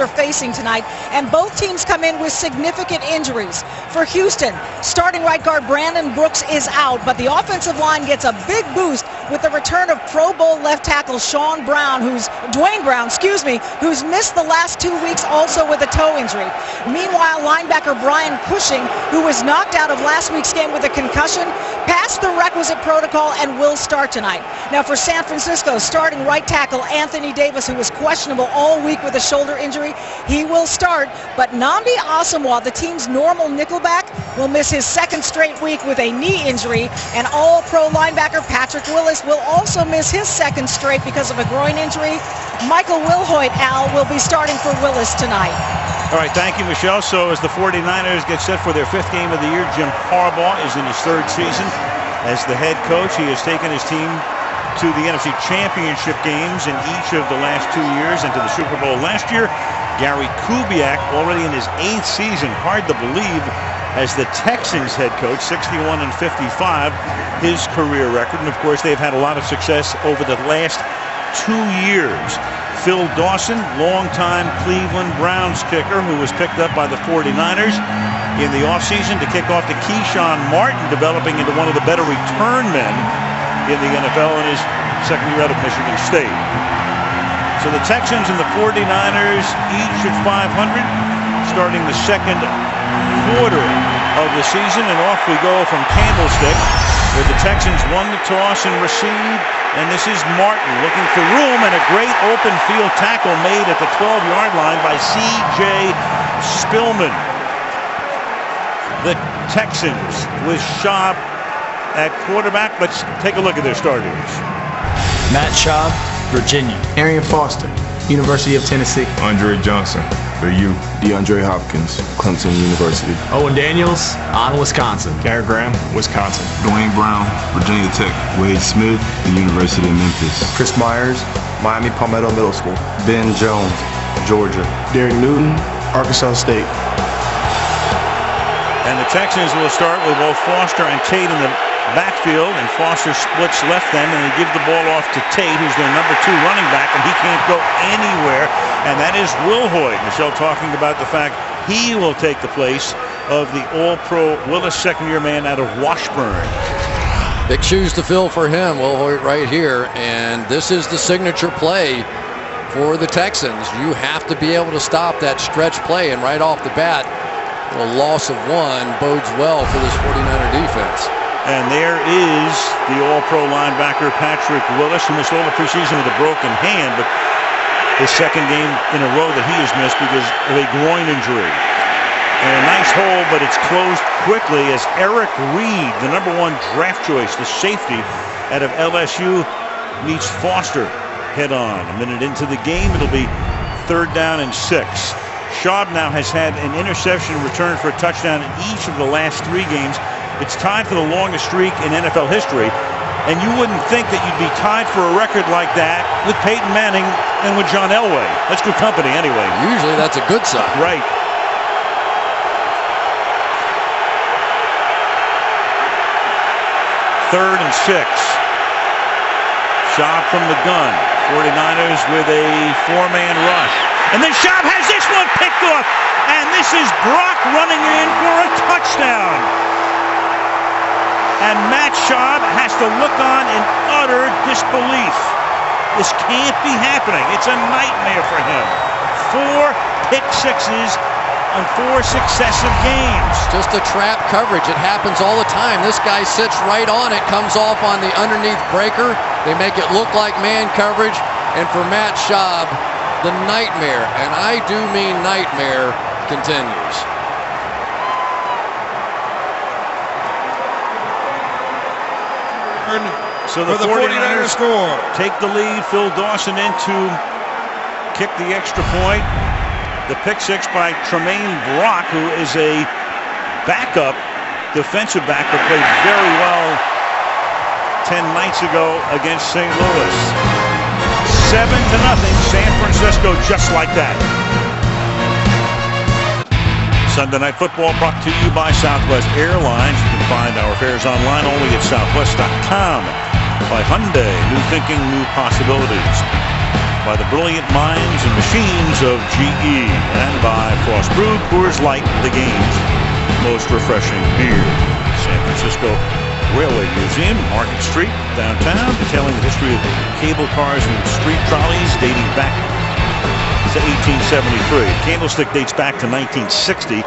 are facing tonight, and both teams come in with significant injuries. For Houston, starting right guard Brandon Brooks is out, but the offensive line gets a big boost with the return of Pro Bowl left tackle Sean Brown, who's Duane Brown, excuse me, who's missed the last two weeks also with a toe injury. Meanwhile, linebacker Brian Cushing, who was knocked out of last week's game with a concussion, passed the requisite protocol and will start tonight. Now for San Francisco, starting right tackle Anthony Davis, who was questionable all week with a shoulder injury, he will start. But Nnamdi Asomugha, the team's normal nickelback, will miss his second straight week with a knee injury, and all-pro linebacker Patrick Willis will also miss his second straight because of a groin injury. Michael Wilhoite, Al, will be starting for Willis tonight. All right, thank you, Michelle. So as the 49ers get set for their fifth game of the year, Jim Harbaugh is in his third season as the head coach. He has taken his team to the NFC Championship games in each of the last two years and to the Super Bowl last year. Gary Kubiak already in his eighth season. Hard to believe as the Texans head coach, 61 and 55, his career record. And of course, they've had a lot of success over the last two years. Phil Dawson, longtime Cleveland Browns kicker, who was picked up by the 49ers in the offseason to kick off the Keyshawn Martin, developing into one of the better return men in the NFL in his second year out of Michigan State. So the Texans and the 49ers each at 500, starting the second quarter of the season, and off we go from Candlestick, where the Texans won the toss and received, and this is Martin looking for room, and a great open field tackle made at the 12-yard line by C.J. Spillman. The Texans with Schaub at quarterback. Let's take a look at their starters. Matt Schaub, Virginia. Arian Foster, University of Tennessee. Andre Johnson, the U. DeAndre Hopkins, Clemson University. Owen Daniels, on Wisconsin. Garrett Graham, Wisconsin. Duane Brown, Virginia Tech. Wade Smith, the University of Memphis. Chris Myers, Miami Palmetto Middle School. Ben Jones, Georgia. Derek Newton, Arkansas State. And the Texans will start with both Foster and Tate in the backfield, and Foster splits left them, and they give the ball off to Tate, who's their number two running back, and he can't go anywhere, and that is Wilhoite. Michelle talking about the fact he will take the place of the All-Pro Willis second-year man out of Washburn. Big shoes to fill for him, Wilhoite right here, and this is the signature play for the Texans. You have to be able to stop that stretch play, and right off the bat, a loss of one bodes well for this 49er defense. And there is the all-pro linebacker Patrick Willis, who missed all the preseason with a broken hand, but his second game in a row that he has missed because of a groin injury. And a nice hole, but it's closed quickly as Eric Reid, the number one draft choice, the safety out of LSU, meets Foster head on. A minute into the game, it'll be third down and six. Schaub now has had an interception return for a touchdown in each of the last three games. It's tied for the longest streak in NFL history. And you wouldn't think that you'd be tied for a record like that with Peyton Manning and with John Elway. That's good company anyway. Usually that's a good sign. Right. Third and six. Schaub from the gun. 49ers with a four-man rush. And then Schaub has this one picked off. And this is Brock running in for a touchdown. And Matt Schaub has to look on in utter disbelief. This can't be happening. It's a nightmare for him. Four pick sixes on four successive games. Just a trap coverage. It happens all the time. This guy sits right on it, comes off on the underneath breaker. They make it look like man coverage. And for Matt Schaub, the nightmare, and I do mean nightmare, continues. So the, the 49ers, 49ers score. Take the lead. Phil Dawson in to kick the extra point. The pick six by Tramaine Brock, who is a backup defensive back that played very well 10 nights ago against St. Louis. Seven to nothing, San Francisco just like that. Sunday Night Football brought to you by Southwest Airlines. You can find our fares online only at southwest.com. By Hyundai, new thinking, new possibilities. by the brilliant minds and machines of GE and by Frost Brewed Coors Light, the game's most refreshing beer. San Francisco Railway Museum, Market Street, downtown, detailing the history of cable cars and street trolleys dating back to 1873. Candlestick dates back to 1960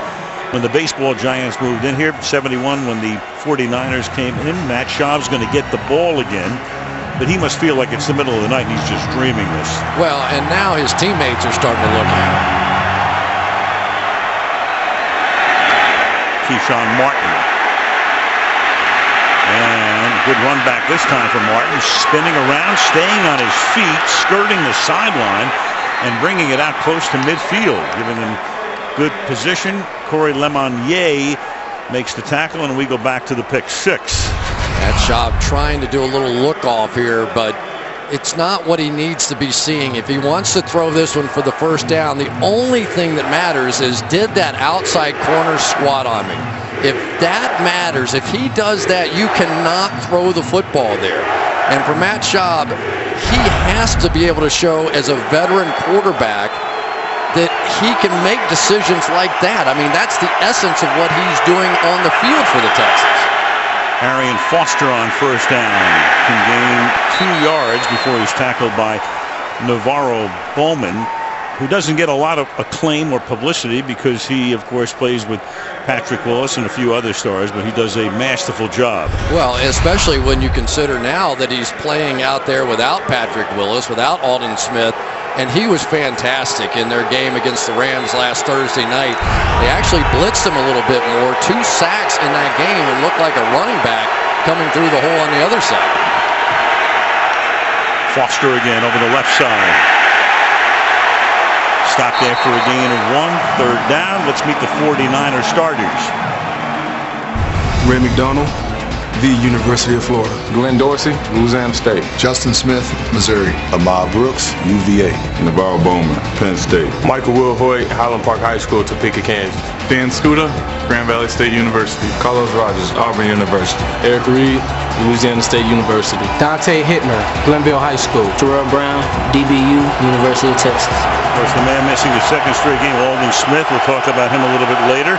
when the baseball giants moved in here. 71 when the 49ers came in. Matt Schaub's going to get the ball again but he must feel like it's the middle of the night and he's just dreaming this. Well, and now his teammates are starting to look at him. Keyshawn Martin. And good run back this time for Martin, spinning around, staying on his feet, skirting the sideline, and bringing it out close to midfield, giving him good position. Corey Lemonier makes the tackle, and we go back to the pick six. That Schaub trying to do a little look off here, but it's not what he needs to be seeing. If he wants to throw this one for the first down, the only thing that matters is did that outside corner squat on me? If that matters, if he does that, you cannot throw the football there. And for Matt Schaub, he has to be able to show as a veteran quarterback that he can make decisions like that. I mean, that's the essence of what he's doing on the field for the Texans. Arian Foster on first down can gain two yards before he's tackled by NaVorro Bowman, who doesn't get a lot of acclaim or publicity because he, of course, plays with Patrick Willis and a few other stars, but he does a masterful job. Well, especially when you consider now that he's playing out there without Patrick Willis, without Aldon Smith, and he was fantastic in their game against the Rams last Thursday night. They actually blitzed him a little bit more, two sacks in that game, and looked like a running back coming through the hole on the other side. Foster again over the left side. Stop there for a gain of one. Third down. Let's meet the 49er starters. Ray McDonald, the University of Florida. Glenn Dorsey, Louisiana State. Justin Smith, Missouri. Ahmad Brooks, UVA. NaVorro Bowman, Penn State. Michael Wilhoite, Highland Park High School, Topeka, Kansas. Dan Skuta, Grand Valley State University. Carlos Rogers, Auburn University. Eric Reid, Louisiana State University. Donte Whitner, Glenville High School. Tarell Brown, DBU, University of Texas. Of course, the man missing the second straight game, Aldon Smith. We'll talk about him a little bit later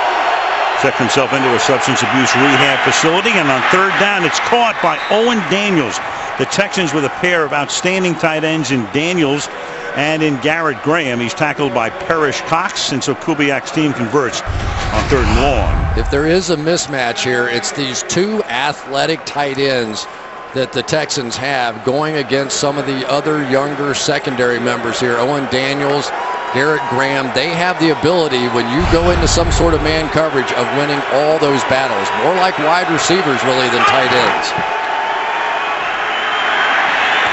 checked himself into a substance abuse rehab facility. And on third down, it's caught by Owen Daniels. The Texans with a pair of outstanding tight ends in Daniels and in Garrett Graham. He's tackled by Perrish Cox, and so Kubiak's team converts on third and long. If there is a mismatch here, it's these two athletic tight ends that the Texans have going against some of the other younger secondary members here. Owen Daniels Garrett Graham, they have the ability when you go into some sort of man coverage of winning all those battles. More like wide receivers really than tight ends.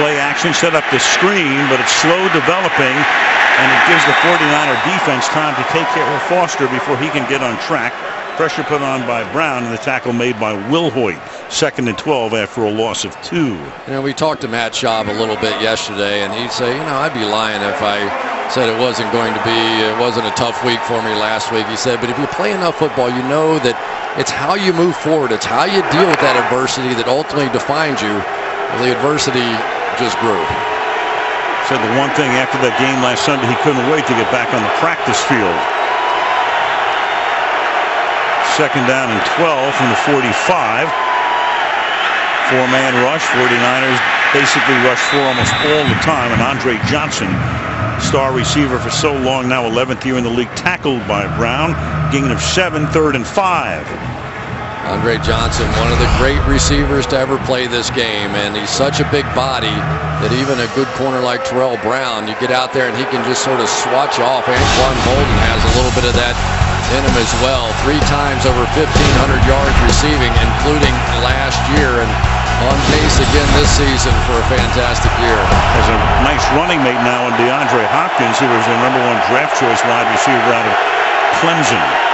Play action set up the screen, but it's slow developing, and it gives the 49er defense time to take care of Foster before he can get on track. Pressure put on by Brown and the tackle made by Wilhoite. Second and 12 after a loss of two. You know, we talked to Matt Schaub a little bit yesterday, and he'd say, you know, I'd be lying if I said it wasn't going to be, it wasn't a tough week for me last week. He said, but if you play enough football, you know that it's how you move forward. It's how you deal with that adversity that ultimately defines you. Well, the adversity just grew. Said the one thing after that game last Sunday, he couldn't wait to get back on the practice field. Second down and 12 from the 45. Four-man rush. 49ers basically rush four almost all the time. And Andre Johnson star receiver for so long, now 11th year in the league, tackled by Brown. Gain of seven, third and five. Andre Johnson, one of the great receivers to ever play this game, and he's such a big body that even a good corner like Tarell Brown, you get out there and he can just sort of swatch off. Anquan Boldin has a little bit of that in him as well. Three times over 1,500 yards receiving, including last year, and on pace again this season for a fantastic year. Has a nice running mate now in DeAndre Hopkins, who was their number one draft choice wide receiver out of Clemson.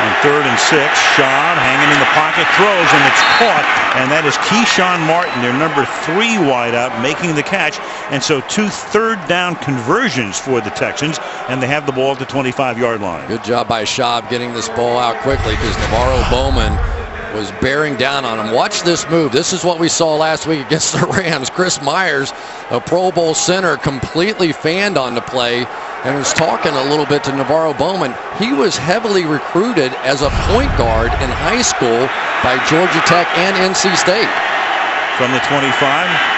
On third and six, Schaub hanging in the pocket, throws, and it's caught. And that is Keyshawn Martin, their number three wideout, making the catch. And so two third down conversions for the Texans, and they have the ball at the 25-yard line. Good job by Schaub getting this ball out quickly because NaVorro Bowman was bearing down on him. Watch this move. This is what we saw last week against the Rams. Chris Myers, a Pro Bowl center, completely fanned on the play and was talking a little bit to NaVorro Bowman. He was heavily recruited as a point guard in high school by Georgia Tech and NC State. From the 25,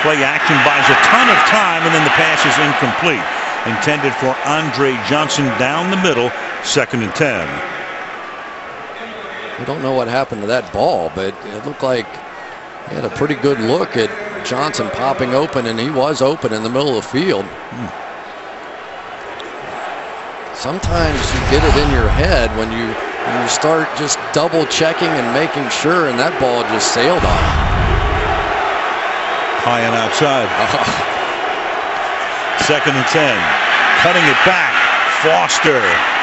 play action buys a ton of time, and then the pass is incomplete. Intended for Andre Johnson down the middle, second and 10. I don't know what happened to that ball, but it looked like he had a pretty good look at Johnson popping open, and he was open in the middle of the field. Hmm. Sometimes you get it in your head when you when you start just double checking and making sure, and that ball just sailed on. High and outside. Oh. Second and 10. Cutting it back. Foster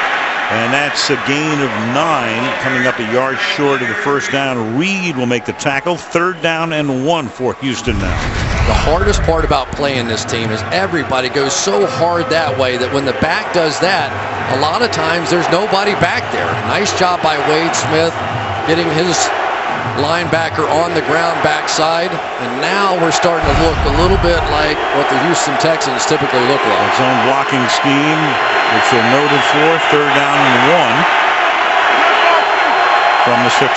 and that's a gain of nine, coming up a yard short of the first down. Reid will make the tackle. Third down and one for Houston now. The hardest part about playing this team is everybody goes so hard that way that when the back does that, a lot of times there's nobody back there. Nice job by Wade Smith getting his linebacker on the ground backside. And now we're starting to look a little bit like what the Houston Texans typically look like. Zone blocking scheme, which they're noted for. Third down and one from the 16.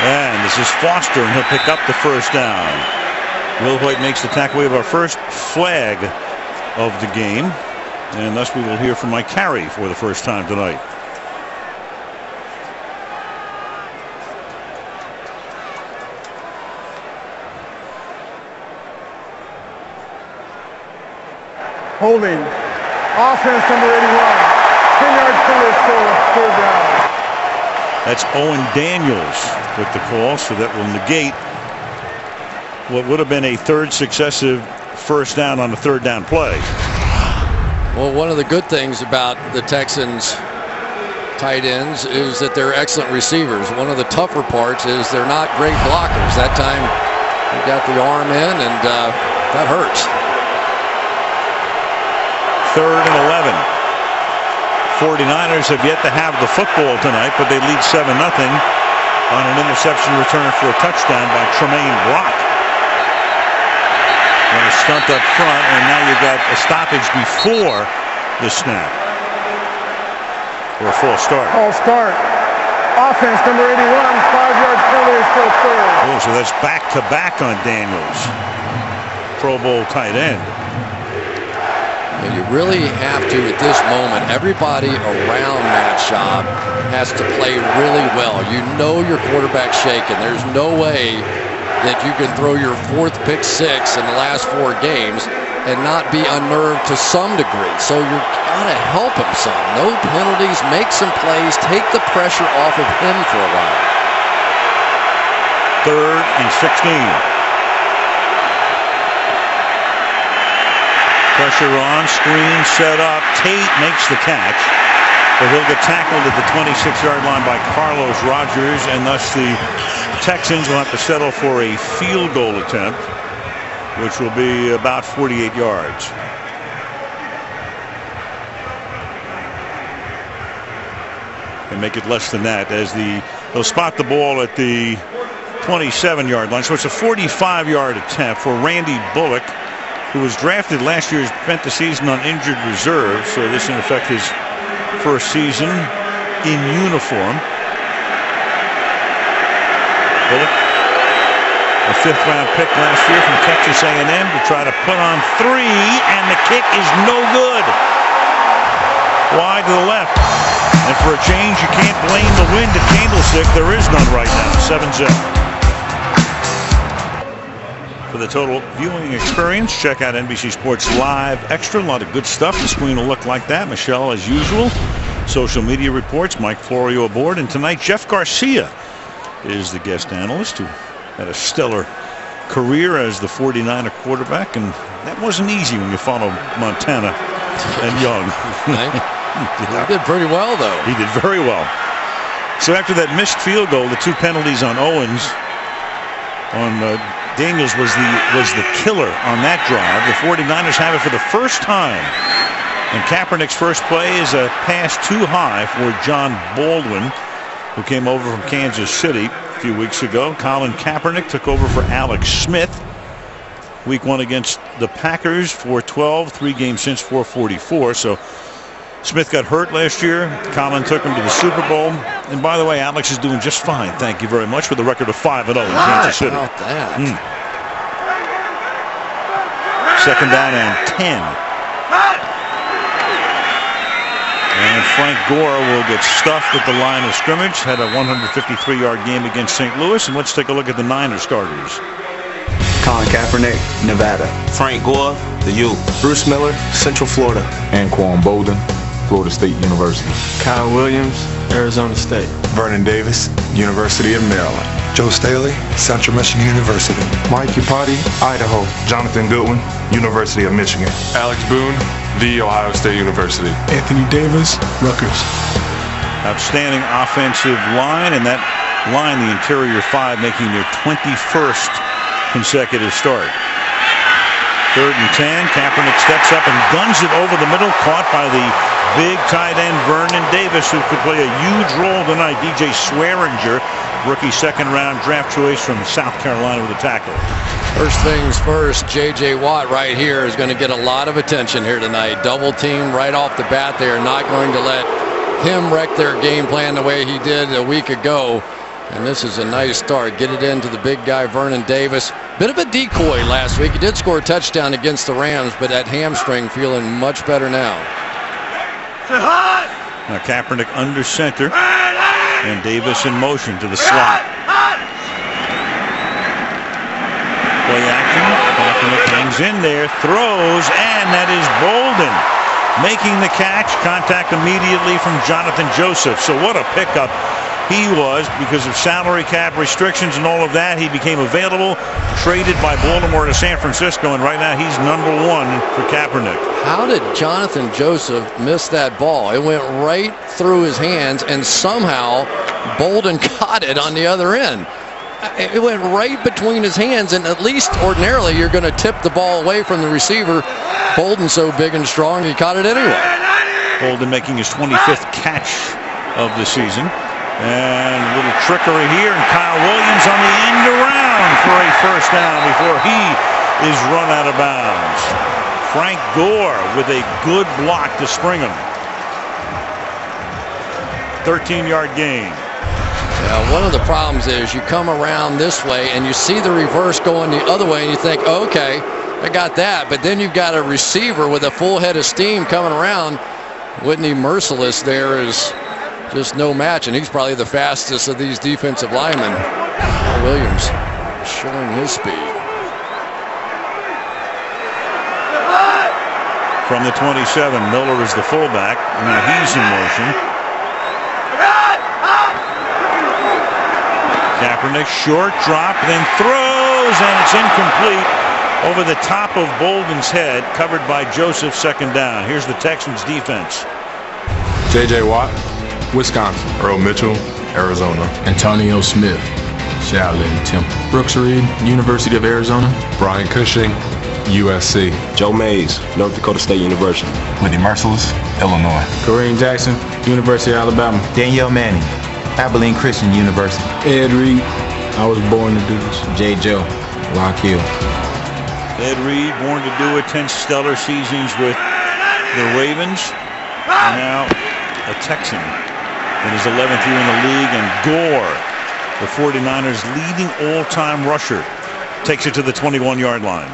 And this is Foster, and he'll pick up the first down. Wilhoite makes the tackle. We have our first flag of the game. And thus we will hear from Mike Carey for the first time tonight. Holding. Offense number 81. 10-yard penalty still third down. That's Owen Daniels with the call, so that will negate what would have been a third successive first down on the third down play. Well, one of the good things about the Texans tight ends is that they're excellent receivers. One of the tougher parts is they're not great blockers. That time, he got the arm in, and uh, that hurts third and 11. 49ers have yet to have the football tonight, but they lead 7 0 on an interception return for a touchdown by Tramaine Brock. And a stunt up front, and now you've got a stoppage before the snap. For a full start. Full start. Offense number 81, five yard penalty, still third. Oh, so that's back to back on Daniels. Pro Bowl tight end. And you really have to, at this moment, everybody around Matt Schaub has to play really well. You know your quarterback's shaking. There's no way that you can throw your fourth pick six in the last four games and not be unnerved to some degree. So you've got to help him some. No penalties, make some plays, take the pressure off of him for a while. Third and 16. Pressure on, screen set up. Tate makes the catch, but he'll get tackled at the 26-yard line by Carlos Rogers, and thus the Texans will have to settle for a field goal attempt, which will be about 48 yards. And make it less than that as the they'll spot the ball at the 27-yard line. So it's a 45-yard attempt for Randy Bullock who was drafted last year, spent the season on injured reserve. So this, in effect, his first season in uniform. A fifth round pick last year from Texas A&M to try to put on three, and the kick is no good. Wide to the left. And for a change, you can't blame the wind at Candlestick. There is none right now. 7 zip for the total viewing experience. Check out NBC Sports Live Extra. A lot of good stuff. The screen will look like that. Michelle, as usual. Social media reports. Mike Florio aboard. And tonight, Jeff Garcia is the guest analyst who had a stellar career as the 49er quarterback. And that wasn't easy when you follow Montana and Young. yeah. He did pretty well, though. He did very well. So after that missed field goal, the two penalties on Owens on uh, Daniels was the was the killer on that drive. The 49ers have it for the first time And Kaepernick's first play is a pass too high for Jon Baldwin, who came over from Kansas City a few weeks ago. Colin Kaepernick took over for Alex Smith. Week one against the Packers, 412, three games since 444. So Smith got hurt last year. Colin took him to the Super Bowl. And by the way, Alex is doing just fine. Thank you very much with a record of 5 0 in Kansas City. Mm. Second down and 10. And Frank Gore will get stuffed at the line of scrimmage. Had a 153-yard game against St. Louis. And let's take a look at the Niners starters. Colin Kaepernick, Nevada. Frank Gore, the U. Bruce Miller, Central Florida. Anquan Boldin, Florida State University. Kyle Williams, Arizona State. Vernon Davis, University of Maryland. Joe Staley, Central Michigan University. Mike Iupati, Idaho. Jonathan Goodwin, University of Michigan. Alex Boone, The Ohio State University. Anthony Davis, Rutgers. Outstanding offensive line, and that line, the interior five, making their 21st consecutive start. Third and 10. Kaepernick steps up and guns it over the middle, caught by the big tight end Vernon Davis, who could play a huge role tonight. DJ Swearinger, rookie second round draft choice from South Carolina with a tackle. First things first, J.J. Watt right here is going to get a lot of attention here tonight. Double team right off the bat. They are not going to let him wreck their game plan the way he did a week ago. And this is a nice start. Get it into the big guy, Vernon Davis. Bit of a decoy last week. He did score a touchdown against the Rams, but that hamstring feeling much better now. Now Kaepernick under center. And Davis in motion to the slot. Play action. Kaepernick hangs in there, throws, and that is Boldin making the catch. Contact immediately from Johnathan Joseph. So what a pickup he was because of salary cap restrictions and all of that. He became available, traded by Baltimore to San Francisco, and right now he's number one for Kaepernick. How did Johnathan Joseph miss that ball? It went right through his hands, and somehow Boldin caught it on the other end. It went right between his hands, and at least ordinarily you're going to tip the ball away from the receiver. Boldin's so big and strong, he caught it anyway. Boldin making his 25th catch of the season. And a little trickery here, and Kyle Williams on the end around for a first down before he is run out of bounds. Frank Gore with a good block to spring him. 13-yard gain. Yeah, one of the problems is you come around this way and you see the reverse going the other way and you think, okay, I got that. But then you've got a receiver with a full head of steam coming around. Whitney Mercilus there is just no match, and he's probably the fastest of these defensive linemen. Williams showing his speed. From the 27, Miller is the fullback. Now he's in motion. Kaepernick short drop, then throws, and it's incomplete over the top of Boldin's head, covered by Joseph, second down. Here's the Texans defense. J.J. Watt, Wisconsin. Earl Mitchell, Arizona. Antonio Smith, Shaolin Temple. Brooks Reed, University of Arizona. Brian Cushing, USC. Joe Mays, North Dakota State University. Whitney Mercilus, Illinois. Kareem Jackson, University of Alabama. Danieal Manning, Abilene Christian University. Ed Reed, I was born to do this. J. Joe, Rock Hill. Ed Reed, born to do it, 10 stellar seasons with the Ravens. And now a Texan in his 11th year in the league. And Gore, the 49ers leading all-time rusher, takes it to the 21-yard line.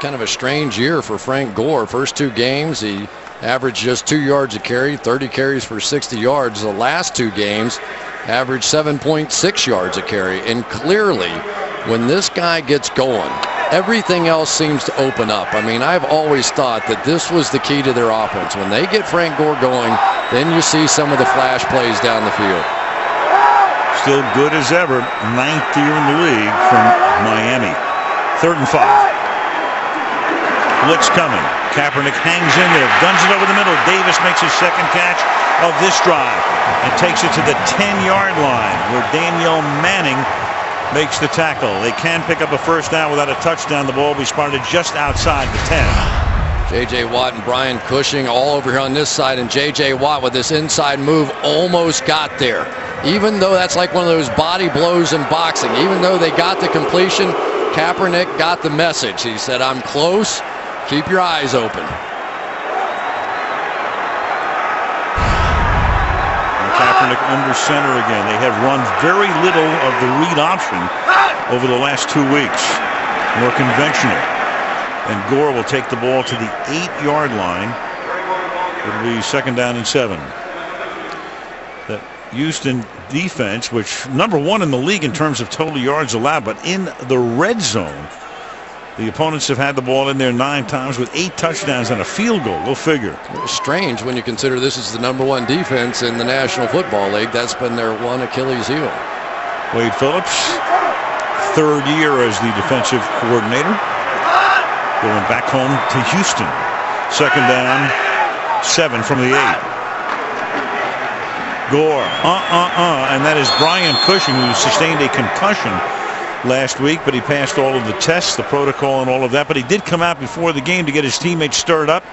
Kind of a strange year for Frank Gore. First two games, he averaged just two yards a carry, 30 carries for 60 yards. The last two games, averaged 7.6 yards a carry. And clearly, when this guy gets going, everything else seems to open up. I mean, I've always thought that this was the key to their offense. When they get Frank Gore going, then you see some of the flash plays down the field. Still good as ever, ninth year in the league from Miami. Third and five. Blitz coming. Kaepernick hangs in there, guns it over the middle. Davis makes his second catch of this drive and takes it to the 10-yard line where Danieal Manning makes the tackle. They can pick up a first down without a touchdown. The ball will be spotted just outside the 10. J.J. Watt and Brian Cushing all over here on this side, and J.J. Watt with this inside move almost got there. Even though that's like one of those body blows in boxing, even though they got the completion, Kaepernick got the message. He said, I'm close, keep your eyes open. Kaepernick under center again. They have run very little of the read option over the last two weeks. More conventional. And Gore will take the ball to the eight-yard line. It'll be second down and seven. The Houston defense, which number one in the league in terms of total yards allowed, but in the red zone, the opponents have had the ball in there nine times with eight touchdowns and a field goal. Go figure. Strange when you consider this is the number one defense in the National Football League. That's been their one Achilles heel. Wade Phillips, third year as the defensive coordinator, going back home to Houston. Second down, seven from the eight. Gore, uh-uh-uh, and that is Brian Cushing, who sustained a concussion last week, but he passed all of the tests, the protocol, and all of that. But he did come out before the game to get his teammates stirred up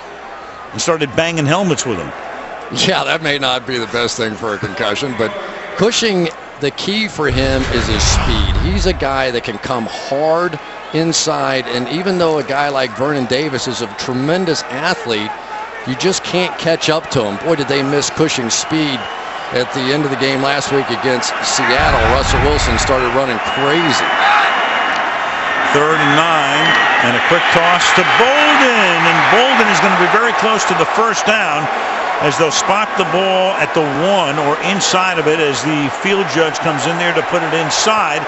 and started banging helmets with them. Yeah, that may not be the best thing for a concussion, but Cushing, the key for him is his speed. He's a guy that can come hard inside, and even though a guy like Vernon Davis is a tremendous athlete, you just can't catch up to him. Boy, did they miss Cushing's speed at the end of the game last week against Seattle. Russell Wilson started running crazy. Third and nine, and a quick toss to Boldin, and Boldin is going to be very close to the first down as they'll spot the ball at the one or inside of it as the field judge comes in there to put it inside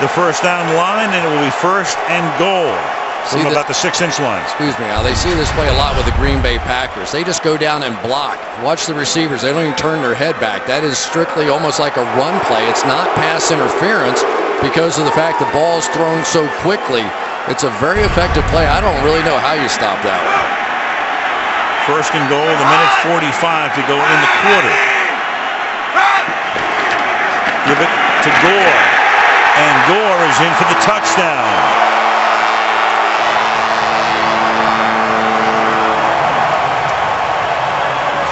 the first down line, and it will be first and goal from See about the six-inch line. Excuse me. Now they see this play a lot with the Green Bay Packers. They just go down and block. Watch the receivers. They don't even turn their head back. That is strictly almost like a run play. It's not pass interference because of the fact the ball is thrown so quickly. It's a very effective play. I don't really know how you stop that one. First and goal, the minute 45 to go in the quarter. Give it to Gore. And Gore is in for the touchdown.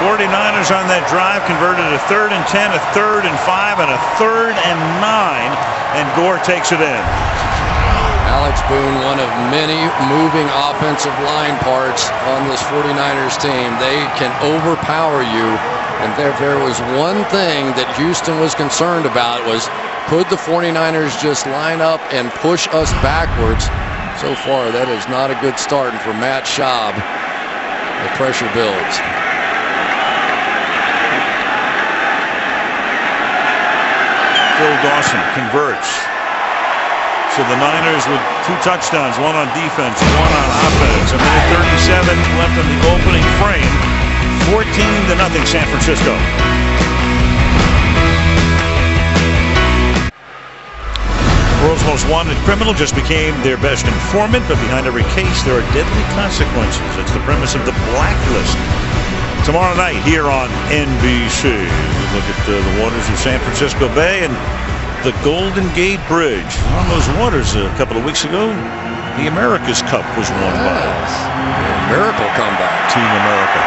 49ers on that drive converted a third and 10, a third and 5, and a third and 9, and Gore takes it in. Alex Boone, one of many moving offensive line parts on this 49ers team. They can overpower you. And if there was one thing that Houston was concerned about was could the 49ers just line up and push us backwards? So far, that is not a good start. And for Matt Schaub, the pressure builds. Phil Dawson converts. So the Niners with two touchdowns, one on defense, one on offense. A minute 37 left in the opening frame. 14 to nothing San Francisco. World's most wanted criminal just became their best informant, but behind every case there are deadly consequences. It's the premise of the blacklist. Tomorrow night here on NBC. We look at uh, the waters of San Francisco Bay and the Golden Gate Bridge. On those waters a couple of weeks ago, the America's Cup was won by miracle comeback. Team America.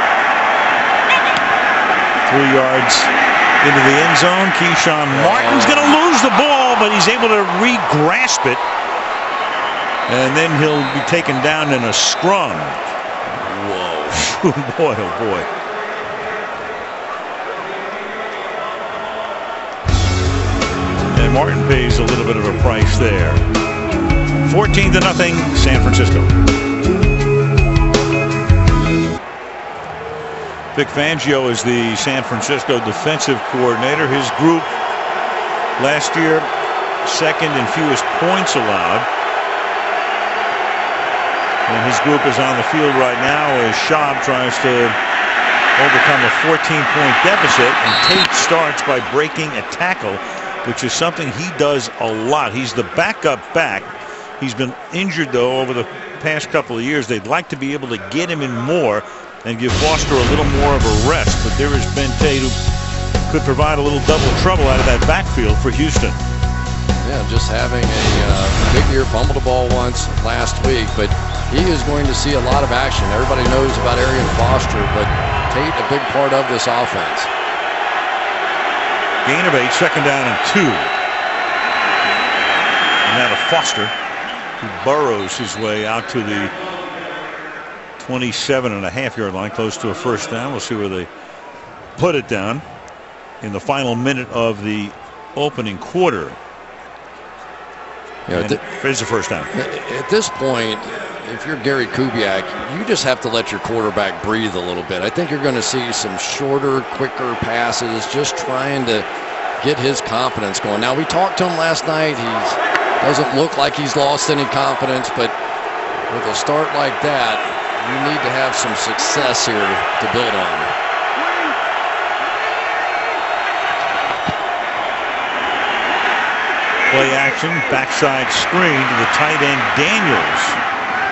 Three yards into the end zone. Keyshawn Martin's going to lose the ball, but he's able to re-grasp it. And then he'll be taken down in a scrum. Whoa. boy, oh boy. And Martin pays a little bit of a price there. 14 to nothing, San Francisco. Vic Fangio is the San Francisco defensive coordinator. His group last year, second in fewest points allowed. And his group is on the field right now as Schaub tries to overcome a 14-point deficit. And Tate starts by breaking a tackle, which is something he does a lot. He's the backup back. He's been injured, though, over the past couple of years. They'd like to be able to get him in more and give Foster a little more of a rest. But there is Ben Tate who could provide a little double trouble out of that backfield for Houston. Yeah, just having a uh, big year, fumbled the ball once last week, but he is going to see a lot of action. Everybody knows about Arian Foster, but Tate a big part of this offense. Gain of eight, second down and two. And now to Foster, who burrows his way out to the 27 and a half yard line, close to a first down. We'll see where they put it down in the final minute of the opening quarter. Th- there's the first down. At this point, if you're Gary Kubiak, you just have to let your quarterback breathe a little bit. I think you're going to see some shorter, quicker passes, just trying to get his confidence going. Now, we talked to him last night. He doesn't look like he's lost any confidence, but with a start like that, you need to have some success here to build on. Play action, backside screen to the tight end Daniels.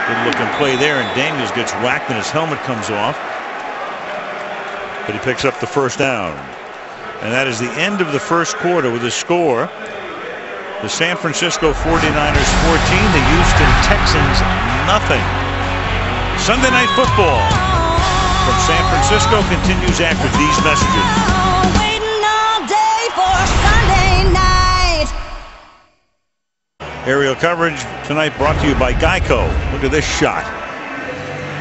Good looking play there, and Daniels gets whacked and his helmet comes off. But he picks up the first down. And that is the end of the first quarter with a score. The San Francisco 49ers 14, the Houston Texans nothing. Sunday Night Football from San Francisco continues after these messages. Aerial coverage tonight brought to you by Geico. Look at this shot.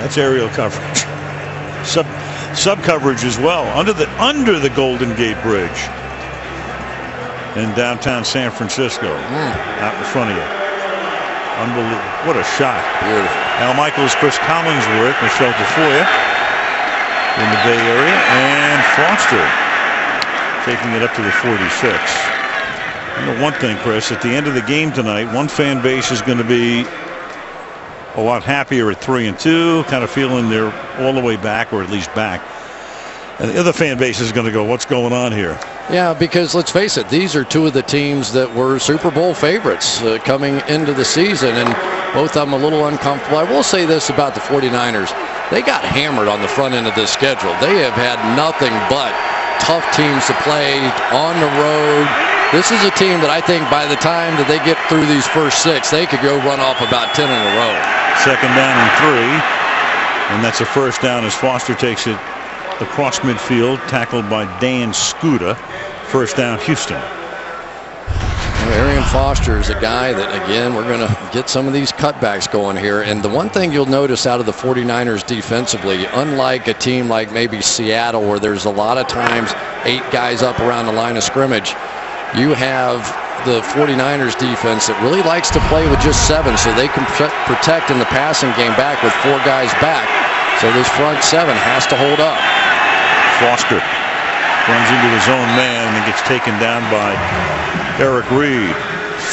That's aerial coverage. Sub sub coverage as well under the under the Golden Gate Bridge in downtown San Francisco. Mm. Out in front of you. Unbelievable. What a shot. Beautiful. Al Michaels, Cris Collinsworth, Michelle Tafoya in the Bay Area, and Foster taking it up to the 46. You know one thing, Chris, at the end of the game tonight, one fan base is going to be a lot happier at three and two, kind of feeling they're all the way back, or at least back. And the other fan base is going to go, what's going on here? Yeah, because let's face it, these are two of the teams that were Super Bowl favorites uh, coming into the season, and both of them a little uncomfortable. I will say this about the 49ers. They got hammered on the front end of this schedule. They have had nothing but tough teams to play on the road, this is a team that I think by the time that they get through these first six, they could go run off about 10 in a row. Second down and three. And that's a first down as Foster takes it across midfield, tackled by Dan Skuta. First down, Houston. Arian Foster is a guy that, again, we're going to get some of these cutbacks going here. And the one thing you'll notice out of the 49ers defensively, unlike a team like maybe Seattle, where there's a lot of times eight guys up around the line of scrimmage, you have the 49ers defense that really likes to play with just seven so they can protect in the passing game back with four guys back. So this front seven has to hold up. Foster runs into his own man and gets taken down by Eric Reid.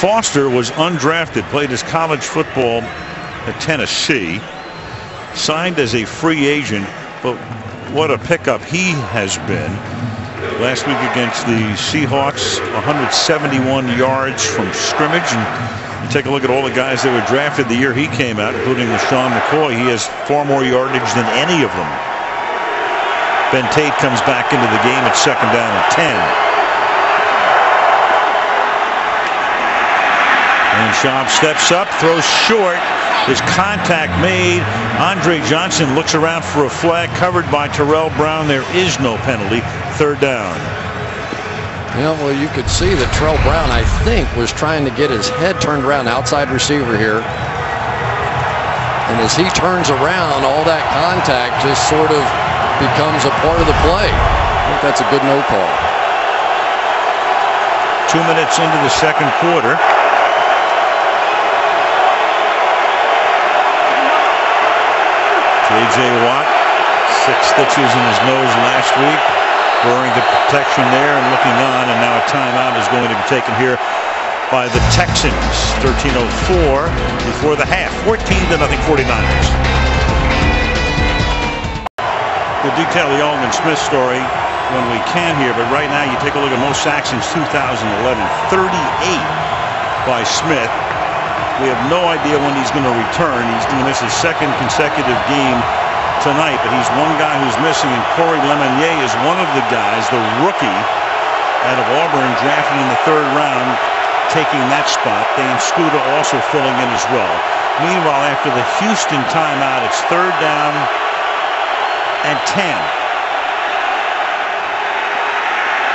Foster was undrafted, played his college football at Tennessee, signed as a free agent, but what a pickup he has been. Last week against the Seahawks, 171 yards from scrimmage. And you take a look at all the guys that were drafted the year he came out, including LeSean McCoy. He has far more yardage than any of them. Ben Tate comes back into the game at second down and 10. And Schaub steps up, throws short. His contact made. Andre Johnson looks around for a flag covered by Tarell Brown. There is no penalty. Third down. Yeah, well, you could see that Tarell Brown, I think, was trying to get his head turned around, outside receiver here. And as he turns around, all that contact just sort of becomes a part of the play. I think that's a good no call. Two minutes into the second quarter. J.J. Watt, six stitches in his nose last week. Burrowing the protection there and looking on, and now a timeout is going to be taken here by the Texans. 13.04 before the half. 14 to nothing 49ers. We'll detail the Aldon Smith story when we can here, but right now you take a look at most sacks since 2011. 38 by Smith. We have no idea when he's going to return. He's going to miss his second consecutive game tonight, but he's one guy who's missing, and Corey Lemonier is one of the guys, the rookie out of Auburn, drafted in the third round, taking that spot. Dan Skuta also filling in as well. Meanwhile, after the Houston timeout, it's third down and 10.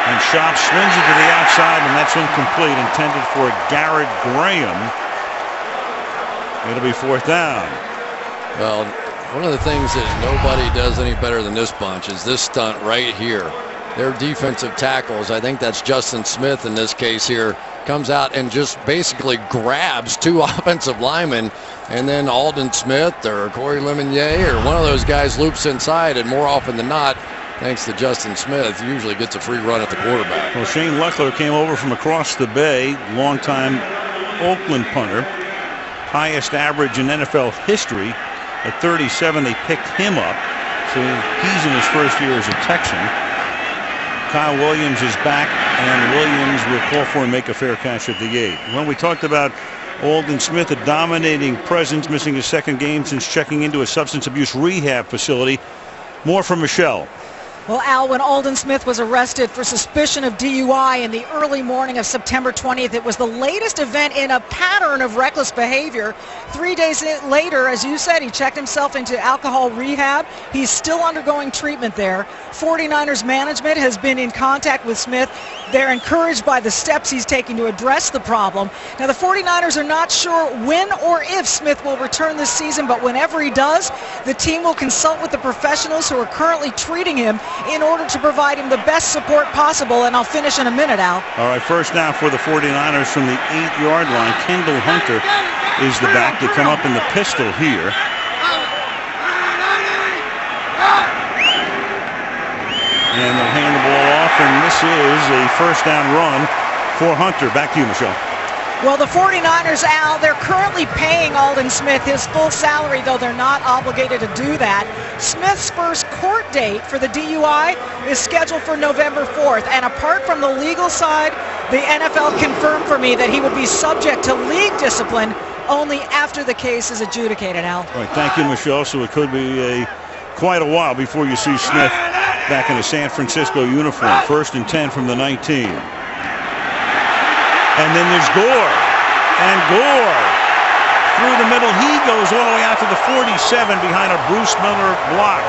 And Schaub swings it to the outside, and that's incomplete, intended for Garrett Graham. It'll be fourth down. Well, one of the things that nobody does any better than this bunch is this stunt right here. Their defensive tackles, I think that's Justin Smith in this case here, comes out and just basically grabs two offensive linemen, and then Aldon Smith or Corey Lemonier or one of those guys loops inside, and more often than not, thanks to Justin Smith, usually gets a free run at the quarterback. Well, Shane Lechler came over from across the bay, longtime Oakland punter, highest average in NFL history. At 37, they picked him up, so he's in his first year as a Texan. Kyle Williams is back, and Williams will call for and make a fair catch at the eight. When we talked about Aldon Smith, a dominating presence, missing his second game since checking into a substance abuse rehab facility. More from Michelle. Well, Al, when Aldon Smith was arrested for suspicion of DUI in the early morning of September 20th, it was the latest event in a pattern of reckless behavior. Three days later, as you said, he checked himself into alcohol rehab. He's still undergoing treatment there. 49ers management has been in contact with Smith. They're encouraged by the steps he's taking to address the problem. Now, the 49ers are not sure when or if Smith will return this season, but whenever he does, the team will consult with the professionals who are currently treating him in order to provide him the best support possible. And I'll finish in a minute, Al. All right, first down for the 49ers from the eight-yard line. Kendall Hunter is the back to come up in the pistol here. And they'll hand the ball off, and this is a first down run for Hunter. Back to you, Michelle. Well, the 49ers, Al, they're currently paying Aldon Smith his full salary, though they're not obligated to do that. Smith's first court date for the DUI is scheduled for November 4th. And apart from the legal side, the NFL confirmed for me that he would be subject to league discipline only after the case is adjudicated, Al. All right, thank you, Michelle. So it could be a quite a while before you see Smith back in a San Francisco uniform. First and 10 from the 19. And then there's Gore. And Gore through the middle. He goes all the way out to the 47 behind a Bruce Miller block.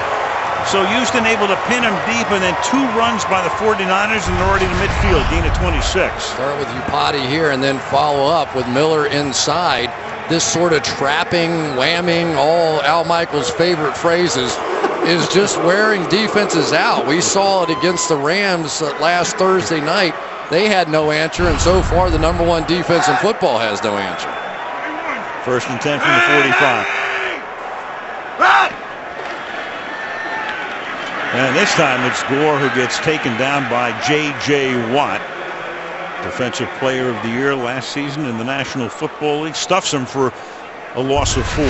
So Houston able to pin him deep, and then two runs by the 49ers, and they're already in the midfield, gain of 26. Start with Iupati here, and then follow up with Miller inside. This sort of trapping, whamming, all Al Michaels' favorite phrases, is just wearing defenses out. We saw it against the Rams last Thursday night. They had no answer, and so far the number one defense in football has no answer. First and 10 from the 45. And this time it's Gore who gets taken down by J.J. Watt. Defensive Player of the Year last season in the National Football League. Stuffs him for a loss of four.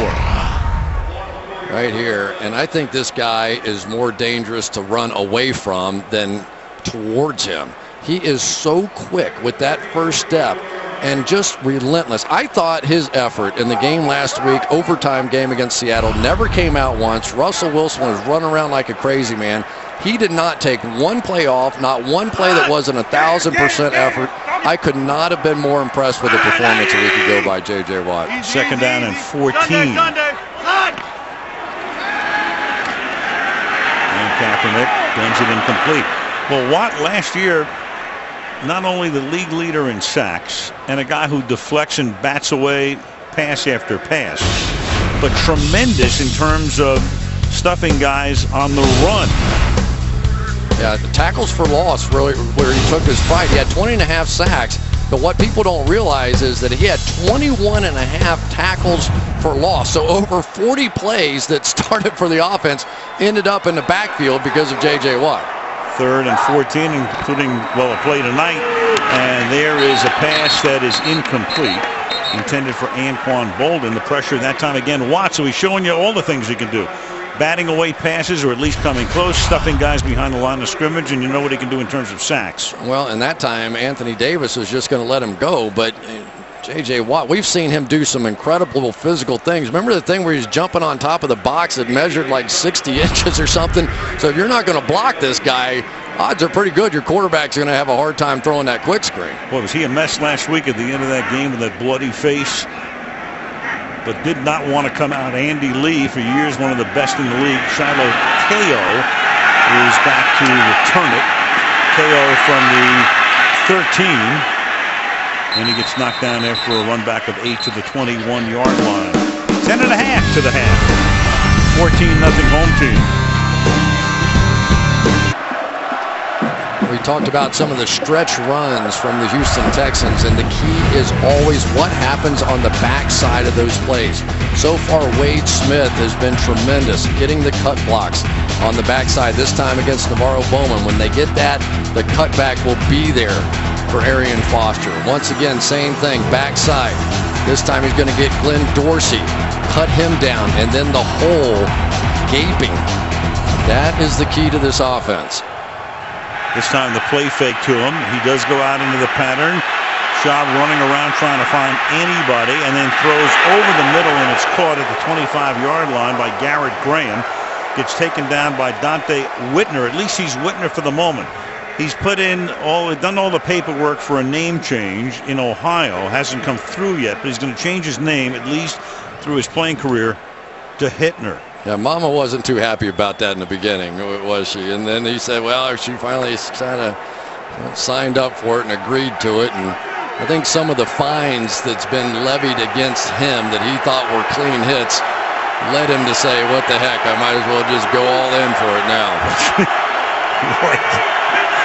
Right here. And I think this guy is more dangerous to run away from than towards him. He is so quick with that first step and just relentless. I thought his effort in the game last week, overtime game against Seattle, never came out once. Russell Wilson was running around like a crazy man. He did not take one play off, not one play that wasn't a thousand percent effort. I could not have been more impressed with the performance a week ago by J.J. Watt. Second down and 14. And Kaepernick guns it incomplete. Well, Watt last year not only the league leader in sacks and a guy who deflects and bats away pass after pass, but tremendous in terms of stuffing guys on the run. Yeah, the tackles for loss really where he took his fight. He had 20 and a half sacks, but what people don't realize is that he had 21 and a half tackles for loss. So over 40 plays that started for the offense ended up in the backfield because of J.J. Watt third and 14, including, well, a play tonight. And there is a pass that is incomplete, intended for Anquan Boldin. The pressure that time again, Watt. So he's showing you all the things he can do. Batting away passes, or at least coming close, stuffing guys behind the line of scrimmage, and you know what he can do in terms of sacks. Well, and that time, Anthony Davis was just going to let him go, but J.J. Watt, we've seen him do some incredible physical things. Remember the thing where he's jumping on top of the box that measured like 60 inches or something? So if you're not going to block this guy, odds are pretty good your quarterback's going to have a hard time throwing that quick screen. Well, was he a mess last week at the end of that game with that bloody face? but did not want to come out. Andy Lee, for years one of the best in the league. Shiloh Keo is back to return it. Keo from the 13. And he gets knocked down after a run back of 8 to the 21 yard line. 10 and a half to the half. 14 nothing home team. We talked about some of the stretch runs from the Houston Texans, and the key is always what happens on the backside of those plays. So far, Wade Smith has been tremendous getting the cut blocks on the backside. This time against NaVorro Bowman. When they get that, the cutback will be there for Arian Foster. Once again, same thing, backside. This time he's going to get Glenn Dorsey, cut him down, and then the hole gaping. That is the key to this offense. This time the play fake to him. He does go out into the pattern. Schaub running around trying to find anybody and then throws over the middle and it's caught at the 25 yard line by Garrett Graham. Gets taken down by Donte Whitner. At least he's Whitner for the moment. He's put in all, done all the paperwork for a name change in Ohio. Hasn't come through yet, but he's going to change his name at least through his playing career to Hitner. Yeah, Mama wasn't too happy about that in the beginning, was she? And then he said, well, she finally kind of signed up for it and agreed to it. And I think some of the fines that's been levied against him that he thought were clean hits led him to say, what the heck, I might as well just go all in for it now.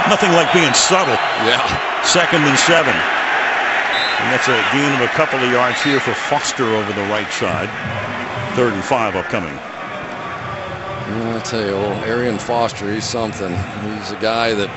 Nothing like being subtle. Yeah. Second and seven. And that's a gain of a couple of yards here for Foster over the right side. Third and five upcoming. I tell you, old Arian Foster, he's something. He's a guy that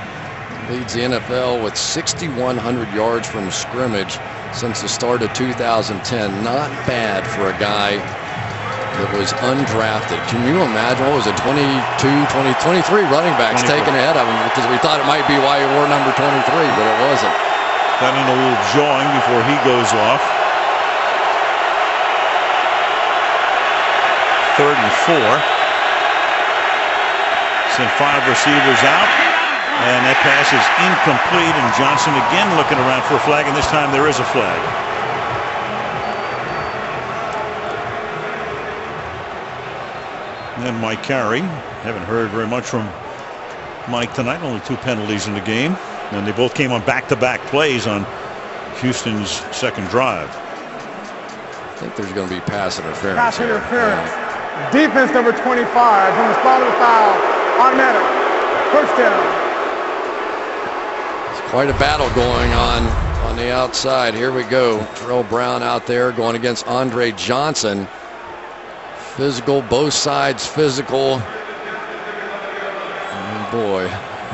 leads the NFL with 6,100 yards from scrimmage since the start of 2010. Not bad for a guy that was undrafted. Can you imagine? What was it, 22, 20, 23 running backs 24. taken ahead of him because we thought it might be why he wore number 23, but it wasn't. Got in a little jawing before he goes off. Third and four. Sent five receivers out. And that pass is incomplete. And Johnson again looking around for a flag. And this time there is a flag. And Mike Carey. Haven't heard very much from Mike tonight. Only two penalties in the game. And they both came on back-to-back -back plays on Houston's second drive. I think there's going to be pass interference. Pass interference. Yeah. Defense number 25 from the spot of the foul. Automatic. First down. It's quite a battle going on on the outside. Here we go. Tarell Brown out there going against Andre Johnson. Physical, both sides physical. Oh boy,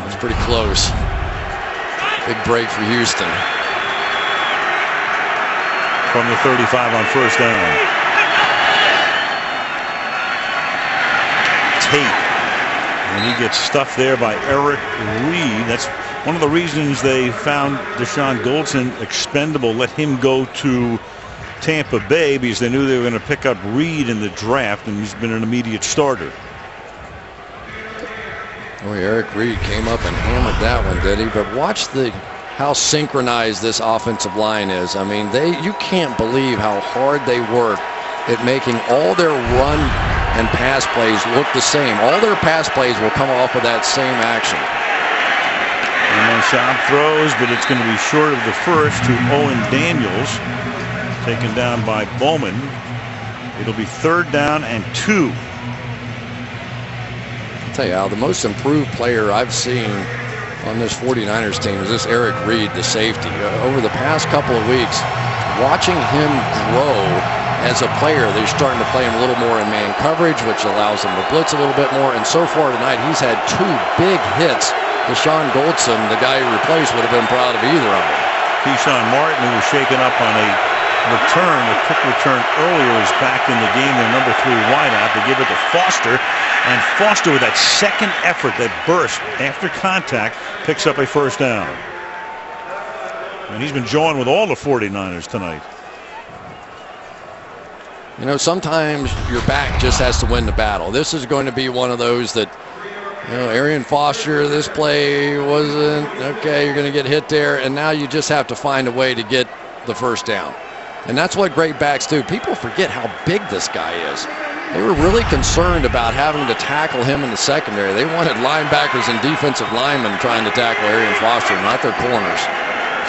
it's pretty close. Big break for Houston. From the 35 on first down. Tate and he gets stuffed there by Eric Reid. That's one of the reasons they found Dashon Goldson expendable, let him go to Tampa Bay because they knew they were going to pick up Reid in the draft, and he's been an immediate starter. Boy, Eric Reid came up and hammered that one, did he? But watch the how synchronized this offensive line is. I mean, they you can't believe how hard they work at making all their run and pass plays look the same. All their pass plays will come off of that same action. And then Schaub throws, but it's going to be short of the first to Owen Daniels. Taken down by Bowman. It'll be third down and two. I'll tell you, Al, the most improved player I've seen on this 49ers team is this Eric Reid, the safety. Uh, over the past couple of weeks, watching him grow as a player, they're starting to play him a little more in man coverage, which allows him to blitz a little bit more. And so far tonight, he's had two big hits. Dashon Goldson, the guy he replaced, would have been proud of either of them. Keyshawn Martin, who was shaken up on a return, a quick return earlier, is back in the game. Their number three wideout. They give it to Foster. And Foster, with that second effort, that burst after contact, picks up a first down. And he's been jawing with all the 49ers tonight. You know, sometimes your back just has to win the battle. This is going to be one of those that, you know, Arian Foster, this play wasn't okay. You're going to get hit there, and now you just have to find a way to get the first down. And that's what great backs do. People forget how big this guy is. They were really concerned about having to tackle him in the secondary. They wanted linebackers and defensive linemen trying to tackle Arian Foster, not their corners.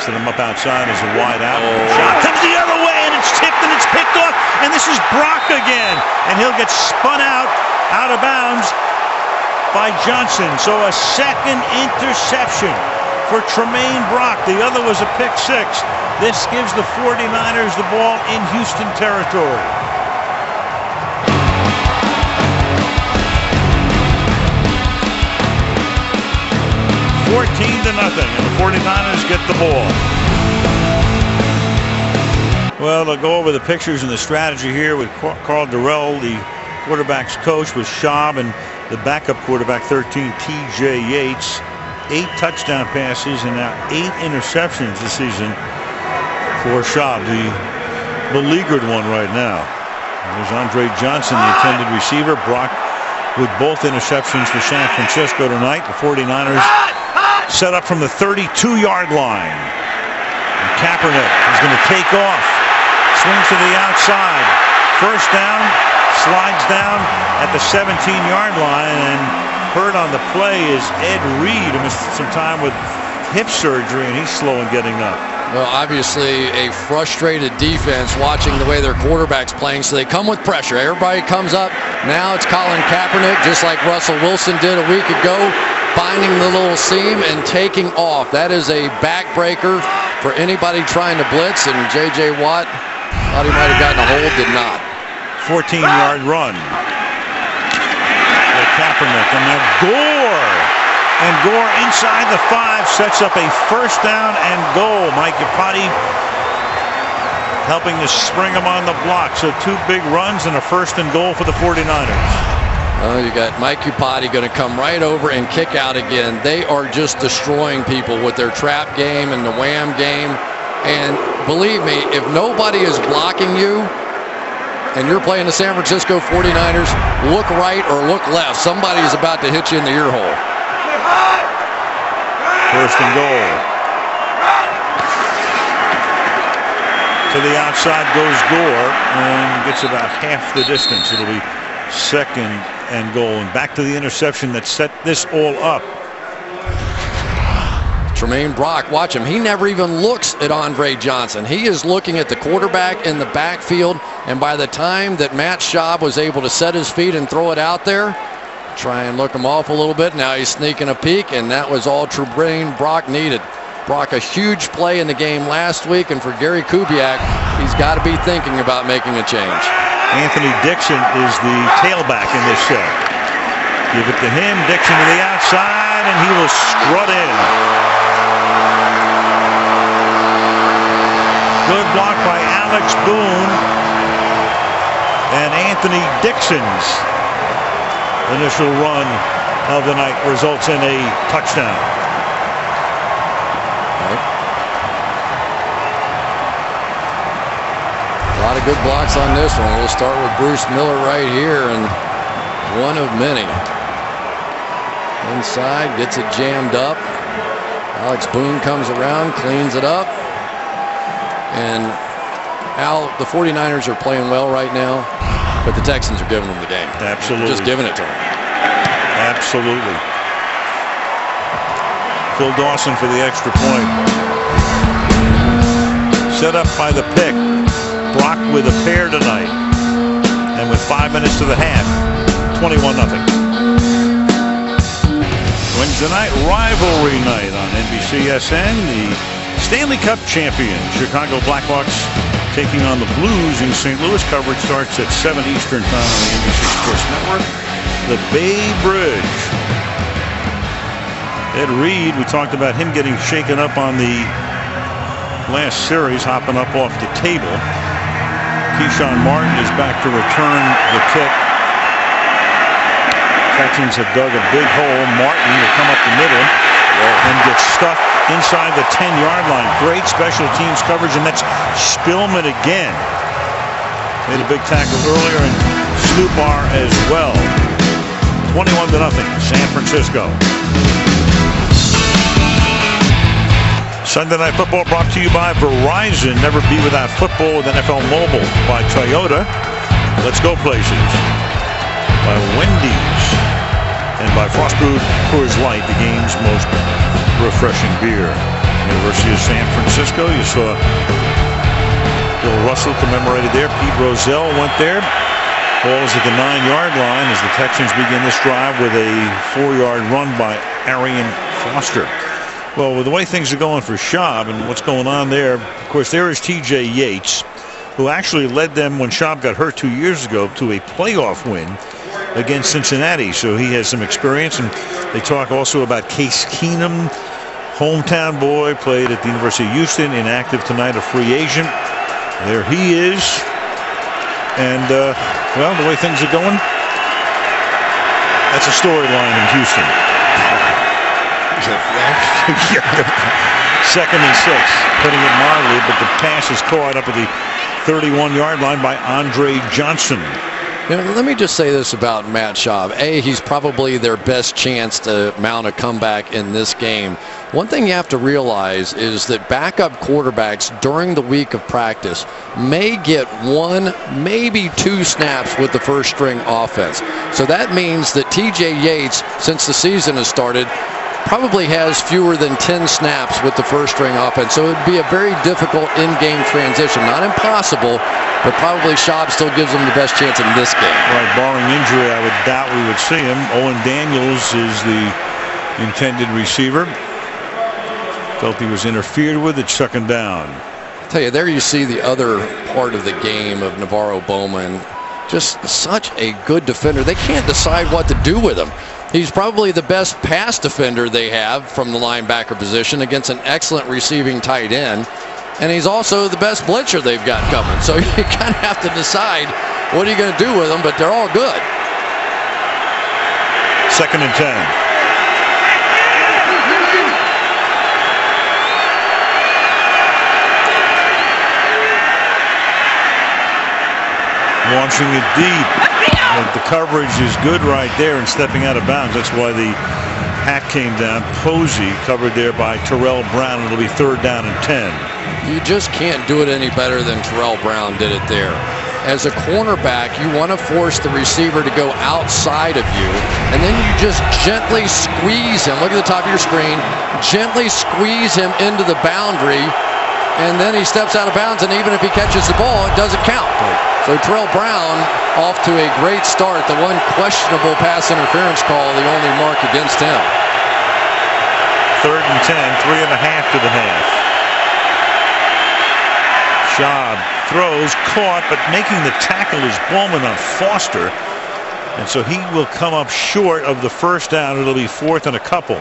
Set him up outside as a wide out. Oh. Schaub comes the other it's tipped and it's picked off. And this is Brock again. And he'll get spun out, out of bounds by Johnson. So a second interception for Tramaine Brock. The other was a pick six. This gives the 49ers the ball in Houston territory. 14 to nothing, and the 49ers get the ball. Well, they'll go over the pictures and the strategy here with Karl Dorrell, the quarterback's coach, with Schaub and the backup quarterback, 13, T.J. Yates. Eight touchdown passes and now eight interceptions this season for Schaub, the beleaguered one right now. There's Andre Johnson, the intended receiver. Brock with both interceptions for San Francisco tonight. The 49ers set up from the 32-yard line. And Kaepernick is going to take off. Swings to the outside. First down. Slides down at the 17-yard line. And hurt on the play is Ed Reed, who missed some time with hip surgery, and he's slow in getting up. Well, obviously a frustrated defense watching the way their quarterback's playing, so they come with pressure. Everybody comes up. Now it's Colin Kaepernick, just like Russell Wilson did a week ago finding the little seam and taking off. That is a backbreaker for anybody trying to blitz, and J.J. Watt thought he might have gotten a hold, did not. 14-yard run. For Kaepernick, and now Gore. And Gore inside the five sets up a first down and goal. Mike Iupati helping to spring him on the block. So two big runs and a first and goal for the 49ers. Oh, you got Mike Iupati going to come right over and kick out again. They are just destroying people with their trap game and the wham game. And believe me, if nobody is blocking you and you're playing the San Francisco 49ers, look right or look left. Somebody is about to hit you in the ear hole. First and goal. To the outside goes Gore and gets about half the distance. It'll be second and goal. And back to the interception that set this all up. Tramaine Brock, watch him. He never even looks at Andre Johnson. He is looking at the quarterback in the backfield. And by the time that Matt Schaub was able to set his feet and throw it out there, try and look him off a little bit. Now he's sneaking a peek, and that was all Tramaine Brock needed. Brock, a huge play in the game last week, and for Gary Kubiak, he's got to be thinking about making a change. Anthony Dixon is the tailback in this show. Give it to him. Dixon to the outside, and he will strut in. Good block by Alex Boone. And Anthony Dixon's initial run of the night results in a touchdown. A lot of good blocks on this one. We'll start with Bruce Miller right here and one of many. Inside, gets it jammed up. Alex Boone comes around, cleans it up. And Al, the 49ers are playing well right now, but the Texans are giving them the game. Absolutely. Just giving it to them. Absolutely. Phil Dawson for the extra point. Set up by the pick. Brock with a pair tonight. And with five minutes to the half, 21 nothing. Wednesday night rivalry night on NBCSN. The Stanley Cup champion Chicago Blackhawks taking on the Blues in St. Louis. Coverage starts at 7 Eastern time on the NBC Sports Network. The Bay Bridge. Ed Reed, we talked about him getting shaken up on the last series, hopping up off the table. Keyshawn Martin is back to return the kick. Texans have dug a big hole. Martin will come up the middle and get stuck inside the 10-yard line. Great special teams coverage, and that's Spillman again. Made a big tackle earlier, and Snoopar as well. 21 to nothing, San Francisco. Sunday Night Football brought to you by Verizon. Never be without football with NFL Mobile. By Toyota. Let's go places. By Wendy's. And by Frostbrewed Coors Light, the game's most refreshing beer. University of San Francisco. You saw Bill Russell commemorated there. Pete Rozelle went there. Ball is at the nine-yard line as the Texans begin this drive with a four-yard run by Arian Foster. Well, with the way things are going for Schaub and what's going on there, of course, there is TJ Yates, who actually led them when Schaub got hurt two years ago to a playoff win against Cincinnati. So he has some experience. And they talk also about Case Keenum, hometown boy, played at the University of Houston, inactive tonight, a free agent. There he is. And, uh, well, the way things are going, that's a storyline in Houston. Second and six, putting it mildly, but the pass is caught up at the 31 yard line by Andre Johnson. You know, let me just say this about Matt Schaub. A, he's probably their best chance to mount a comeback in this game. One thing you have to realize is that backup quarterbacks during the week of practice may get one, maybe two snaps with the first string offense. So that means that TJ Yates, since the season has started, probably has fewer than 10 snaps with the first string offense. So it would be a very difficult in-game transition. Not impossible, but probably Schaub still gives them the best chance in this game. Right, barring injury, I would doubt we would see him. Owen Daniels is the intended receiver. Felt he was interfered with, it's second down. I tell you, there you see the other part of the game of NaVorro Bowman. Just such a good defender. They can't decide what to do with him. He's probably the best pass defender they have from the linebacker position against an excellent receiving tight end. And he's also the best blitzer they've got coming. So you kind of have to decide what are you going to do with them, but they're all good. Second and 10. Launching it deep. The coverage is good right there and stepping out of bounds. That's why the hack came down. Posey covered there by Tarell Brown. It'll be third down and 10. You just can't do it any better than Tarell Brown did it there. As a cornerback, you want to force the receiver to go outside of you, and then you just gently squeeze him. Look at the top of your screen. Gently squeeze him into the boundary, and then he steps out of bounds, and even if he catches the ball, it doesn't count. So Tarell Brown off to a great start. The one questionable pass interference call, the only mark against him. Third and 10, three and a half to the half. Schaub throws, caught, but making the tackle is Bowman on Foster. And so he will come up short of the first down. It'll be fourth and a couple.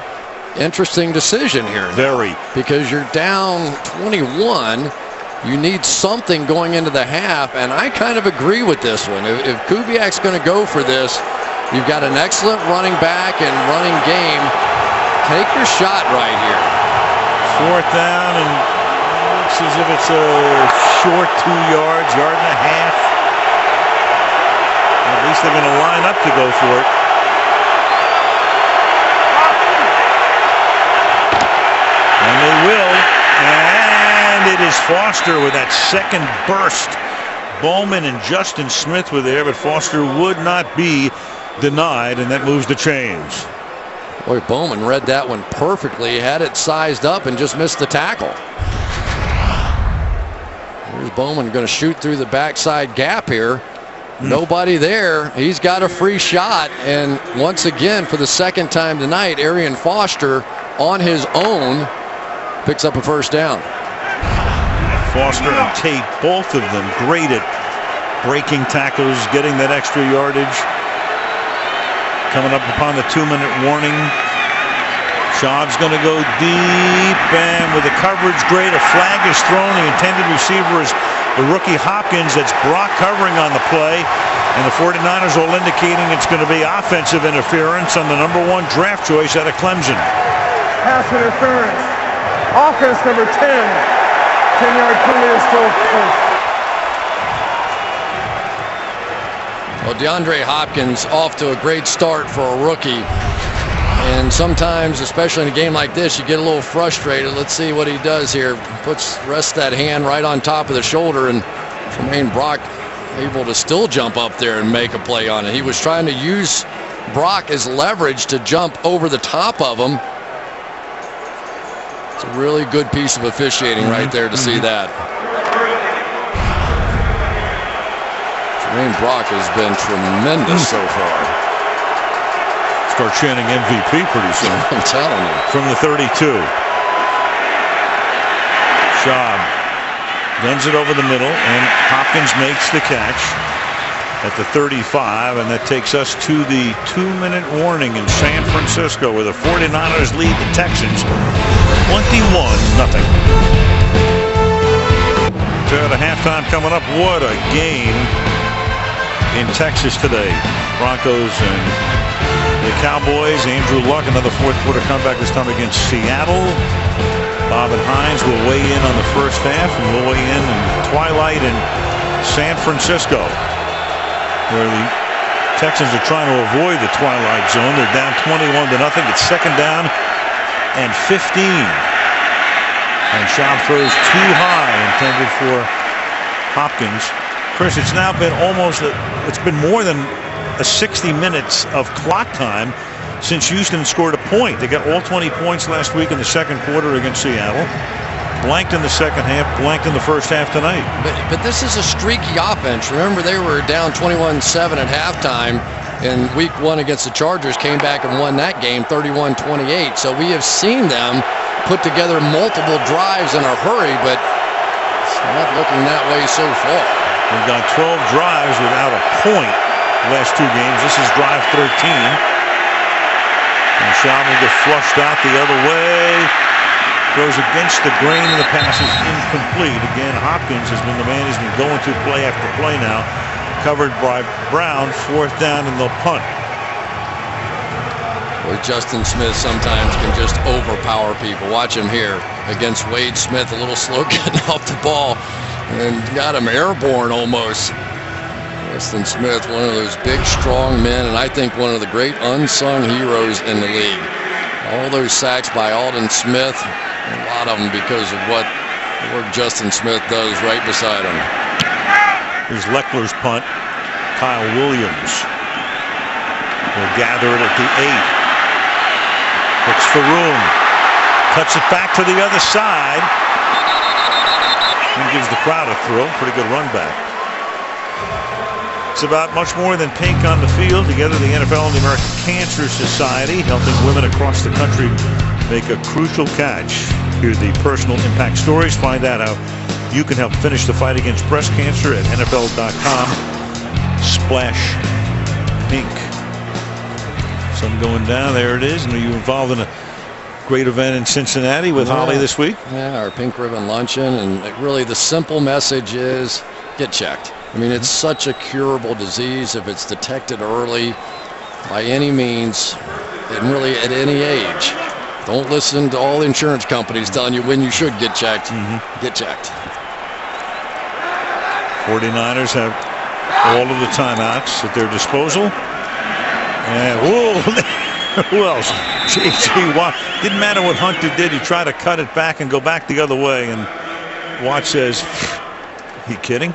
Interesting decision here. Very. Because you're down 21. You need something going into the half, and I kind of agree with this one. If, if Kubiak's going to go for this, you've got an excellent running back and running game. Take your shot right here. Fourth down, and looks as if it's a short two yards, yard and a half. At least they're going to line up to go for it. It is Foster with that second burst. Bowman and Justin Smith were there, but Foster would not be denied, and that moves the chains. Boy, Bowman read that one perfectly, he had it sized up, and just missed the tackle. Here's Bowman going to shoot through the backside gap here. Mm. Nobody there. He's got a free shot. And once again, for the second time tonight, Arian Foster on his own picks up a first down. Foster and Tate, both of them great at breaking tackles, getting that extra yardage. Coming up upon the two-minute warning. Schaub's going to go deep, and with the coverage great, a flag is thrown. The intended receiver is the rookie Hopkins. That's Brock covering on the play. And the 49ers all indicating it's going to be offensive interference on the number one draft choice out of Clemson. Pass interference. Offense number 10. 10-yard penalty is still. Well, DeAndre Hopkins off to a great start for a rookie. And sometimes, especially in a game like this, you get a little frustrated. Let's see what he does here. Puts rests that hand right on top of the shoulder, and Tramaine Brock able to still jump up there and make a play on it. He was trying to use Brock as leverage to jump over the top of him. It's a really good piece of officiating right there to see mm-hmm. that. Tramaine Brock has been tremendous mm. so far. Start chanting MVP pretty soon. I'm telling you. From the 32. Schaub runs it over the middle, and Hopkins makes the catch at the 35, and that takes us to the two-minute warning in San Francisco, where the 49ers lead the Texans 21 nothing. To the halftime coming up. What a game in Texas today. Broncos and the Cowboys. Andrew Luck, another fourth quarter comeback this time against Seattle. Bob and Hines will weigh in on the first half, and we'll weigh in in twilight in San Francisco, where the Texans are trying to avoid the twilight zone. They're down 21 to nothing. It's second down and 15. And Schaub throws too high, intended for Hopkins. Chris, it's now been almost, a, it's been more than a 60 minutes of clock time since Houston scored a point. They got all 20 points last week in the second quarter against Seattle. Blanked in the second half, blanked in the first half tonight. But, but this is a streaky offense. Remember, they were down 21 7 at halftime in week one against the Chargers, came back and won that game 31 28. So we have seen them put together multiple drives in a hurry, but it's not looking that way so far. We've got 12 drives without a point last two games. This is drive 13. And Schaub will get flushed out the other way. Goes against the grain and the pass is incomplete. Again, Hopkins has been the man he's been going to play after play now. Covered by Brown, fourth down and they'll punt. Where Justin Smith sometimes can just overpower people. Watch him here against Wade Smith, a little slow getting off the ball and got him airborne almost. Justin Smith, one of those big, strong men, and I think one of the great unsung heroes in the league. All those sacks by Aldon Smith, a lot of them because of what work Justin Smith does right beside him. Here's Lechler's punt. Kyle Williams will gather it at the eight. Looks for room. Cuts it back to the other side. And gives the crowd a thrill. Pretty good run back. It's about much more than pink on the field. Together, the NFL and the American Cancer Society helping women across the country make a crucial catch. Hear the personal impact stories. Find that out how you can help finish the fight against breast cancer at NFL.com splash pink. Sun going down. There it is. And are you involved in a great event in Cincinnati with yeah. Holly this week? Yeah, our pink ribbon luncheon. And really the simple message is get checked. I mean, it's mm-hmm. such a curable disease if it's detected early by any means and really at any age. Don't listen to all insurance companies telling you when you should get checked. Mm-hmm. Get checked. 49ers have all of the timeouts at their disposal. And whoa, who else? J.J. Watt. Didn't matter what Hunter did. He tried to cut it back and go back the other way. And Watt says, "He kidding?"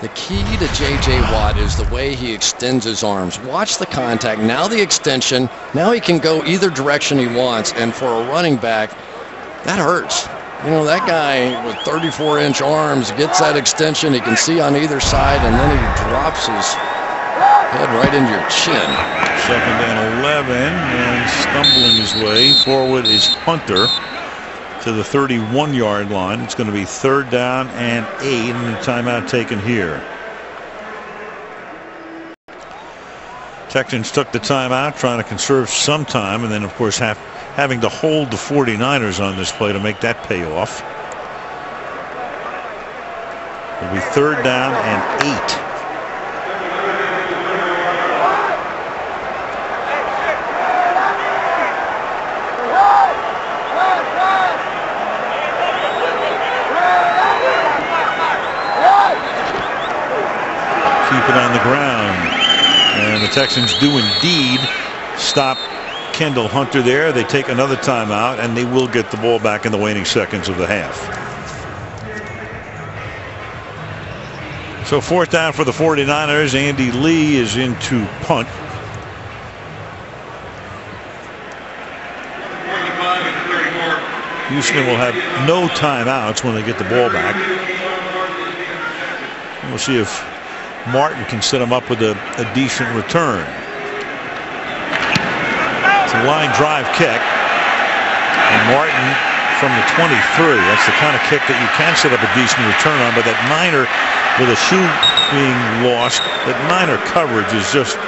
The key to J.J. Watt is the way he extends his arms. Watch the contact. Now the extension. Now he can go either direction he wants. And for a running back, that hurts. You know, that guy with 34-inch arms gets that extension. He can see on either side, and then he drops his head right into your chin. Second and 11, and stumbling his way forward is Hunter to the 31 yard line. It's going to be third down and eight and a timeout taken here. Texans took the timeout trying to conserve some time and then of course have, having to hold the 49ers on this play to make that pay off. It'll be third down and eight. keep it on the ground. And the Texans do indeed stop Kendall Hunter there. They take another timeout, and they will get the ball back in the waning seconds of the half. So fourth down for the 49ers. Andy Lee is into punt. Houston will have no timeouts when they get the ball back. We'll see if Martin can set him up with a, a decent return. It's a line drive kick. And Martin from the 23. That's the kind of kick that you can set up a decent return on. But that minor with a shoe being lost, that minor coverage is just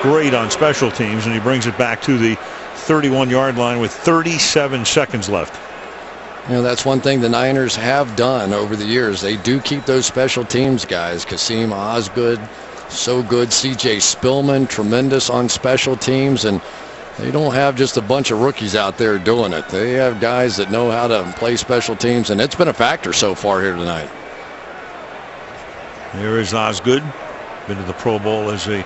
great on special teams. And he brings it back to the 31 yard line with 37 seconds left. You know, that's one thing the Niners have done over the years. They do keep those special teams guys. Kassim Osgood, so good. C.J. Spillman, tremendous on special teams. And they don't have just a bunch of rookies out there doing it. They have guys that know how to play special teams. And it's been a factor so far here tonight. There is Osgood. Been to the Pro Bowl as a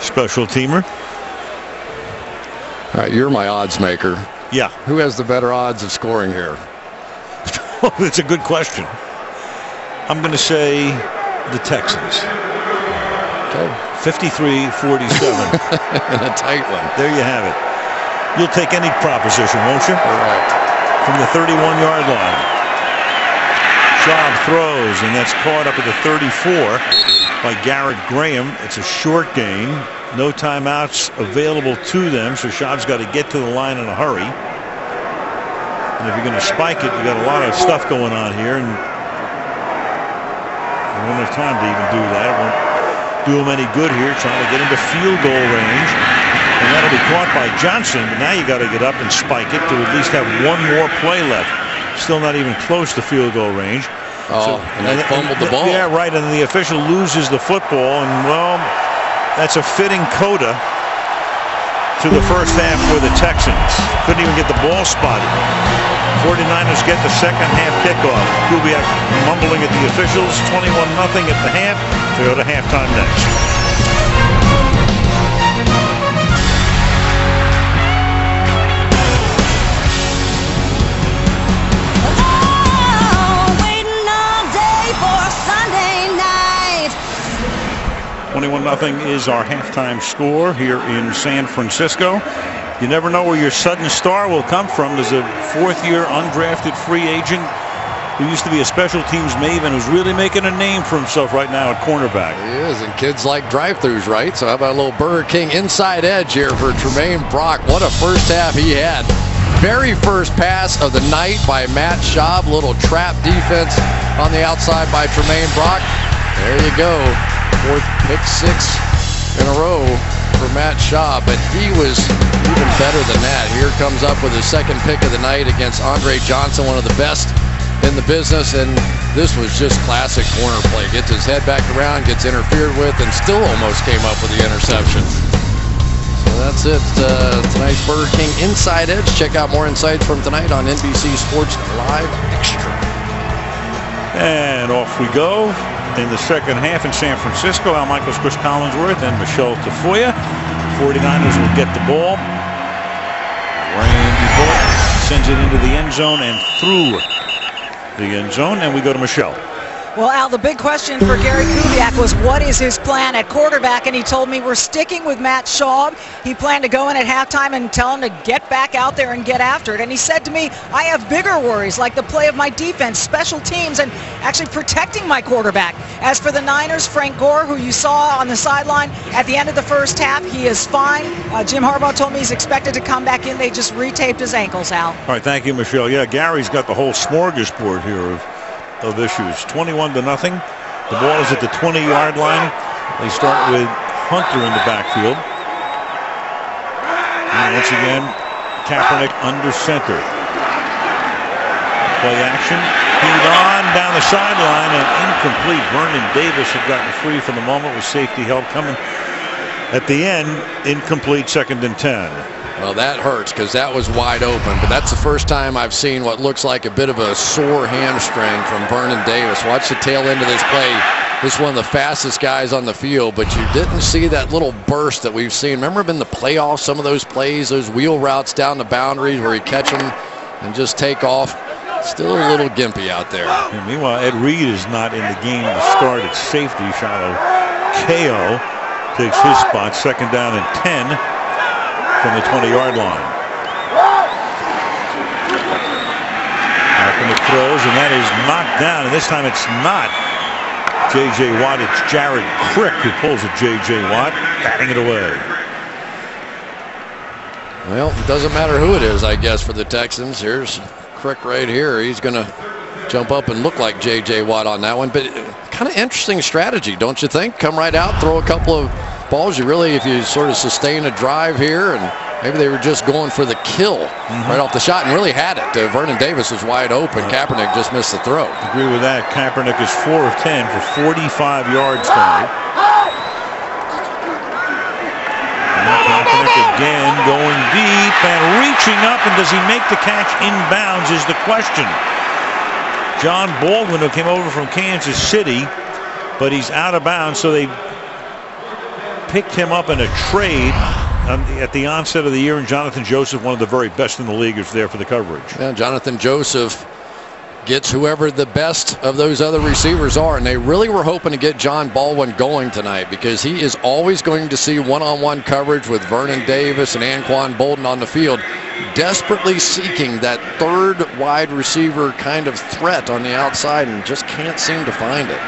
special teamer. All right, you're my odds maker. Yeah. Who has the better odds of scoring here? That's a good question. I'm going to say the Texans. Okay. 53 47. In a tight one. There you have it. You'll take any proposition, won't you? Correct. From the 31 yard line. Schaub throws, and that's caught up at the 34 by Garrett Graham. It's a short gain. No timeouts available to them, so Schaub's got to get to the line in a hurry. And if you're going to spike it, you got a lot of stuff going on here, and you won't have time to even do that. It won't do him any good here, trying to get into field goal range. And that'll be caught by Johnson, but now you got to get up and spike it to at least have one more play left. Still not even close to field goal range. Oh, so, and they fumbled the ball. Yeah, right. And the official loses the football, and well, that's a fitting coda to the first half for the Texans. Couldn't even get the ball spotted. 49ers get the second half kickoff. Kubiak mumbling at the officials. 21 0 at the half. Go to halftime next. Twenty-one nothing is our halftime score here in San Francisco. You never know where your sudden star will come from. There's a fourth-year undrafted free agent who used to be a special teams maven who's really making a name for himself right now at cornerback. He is, and kids like drive-throughs, right? So how about a little Burger King inside edge here for Tramaine Brock? What a first half he had. Very first pass of the night by Matt Schaub. Little trap defense on the outside by Tramaine Brock. There you go. Fourth pick six in a row for Matt Schaub, but he was even better than that. Here comes up with his second pick of the night against Andre Johnson, one of the best in the business, and this was just classic corner play. Gets his head back around, gets interfered with, and still almost came up with the interception. So that's it. Uh, tonight's Burger King Inside Edge. Check out more insights from tonight on NBC Sports Live Extra. And off we go in the second half in San Francisco. Al Michaels, Chris Collinsworth, and Michelle Tafoya. 49ers will get the ball. Randy Bullock sends it into the end zone and through the end zone. And we go to Michelle. Well, Al, the big question for Gary Kubiak was what is his plan at quarterback? And he told me we're sticking with Matt Schaub. He planned to go in at halftime and tell him to get back out there and get after it. And he said to me, I have bigger worries like the play of my defense, special teams, and actually protecting my quarterback. As for the Niners, Frank Gore, who you saw on the sideline at the end of the first half, he is fine. Uh, Jim Harbaugh told me he's expected to come back in. They just retaped his ankles, Al. All right, thank you, Michelle. Yeah, Gary's got the whole smorgasbord here of issues. 21 to nothing. The ball is at the 20 yard line. They start with Hunter in the backfield. And once again, Kaepernick under center. Play action. Feed on down the sideline and incomplete. Vernon Davis had gotten free for the moment with safety help coming. At the end, incomplete second and 10. Well, that hurts because that was wide open. But that's the first time I've seen what looks like a bit of a sore hamstring from Vernon Davis. Watch the tail end of this play. is one of the fastest guys on the field, but you didn't see that little burst that we've seen. Remember in the playoffs, some of those plays, those wheel routes down the boundaries where he catch them and just take off. Still a little gimpy out there. And meanwhile, Ed Reed is not in the game to start at safety. Shiloh Keo takes his spot, second down and 10 from the 20-yard line. Kaepernick throws, and that is knocked down, and this time it's not J.J. Watt. It's Jared Crick who pulls it. J.J. Watt batting it away. Well, it doesn't matter who it is, I guess, for the Texans. Here's Crick right here. He's going to jump up and look like J.J. Watt on that one. But kind of interesting strategy, don't you think? Come right out, throw a couple of balls. You really, if you sort of sustain a drive here and Maybe they were just going for the kill mm -hmm. right off the shot and really had it. Uh, Vernon Davis was wide open. Kaepernick just missed the throw. Agree with that. Kaepernick is 4 of 10 for 45 yards tonight. Again going deep and reaching up. And does he make the catch inbounds is the question. Jon Baldwin, who came over from Kansas City, but he's out of bounds, so they picked him up in a trade um, at the onset of the year, and Johnathan Joseph, one of the very best in the league, is there for the coverage. Yeah, Johnathan Joseph gets whoever the best of those other receivers are, and they really were hoping to get Jon Baldwin going tonight because he is always going to see one-on-one -on -one coverage with Vernon Davis and Anquan Boldin on the field, desperately seeking that third wide receiver kind of threat on the outside and just can't seem to find it.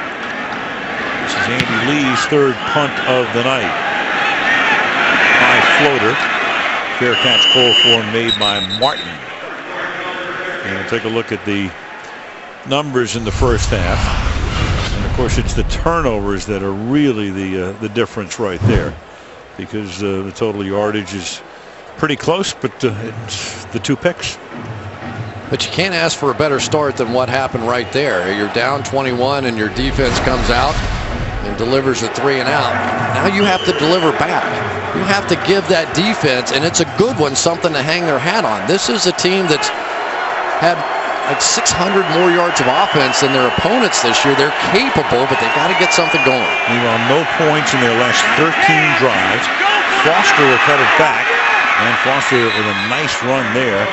This is Andy Lee's third punt of the night High floater. Fair catch call for made by Martin. And we'll take a look at the numbers in the first half. And of course, it's the turnovers that are really the uh, the difference right there, because uh, the total yardage is pretty close, but uh, it's the two picks. But you can't ask for a better start than what happened right there. You're down 21 and your defense comes out and delivers a three and out. Now you have to deliver back. You have to give that defense, and it's a good one, something to hang their hat on. This is a team that's had like 600 more yards of offense than their opponents this year. They're capable, but they've got to get something going. Meanwhile, no points in their last 13 drives. Foster will cut it back, and Foster with a nice run there.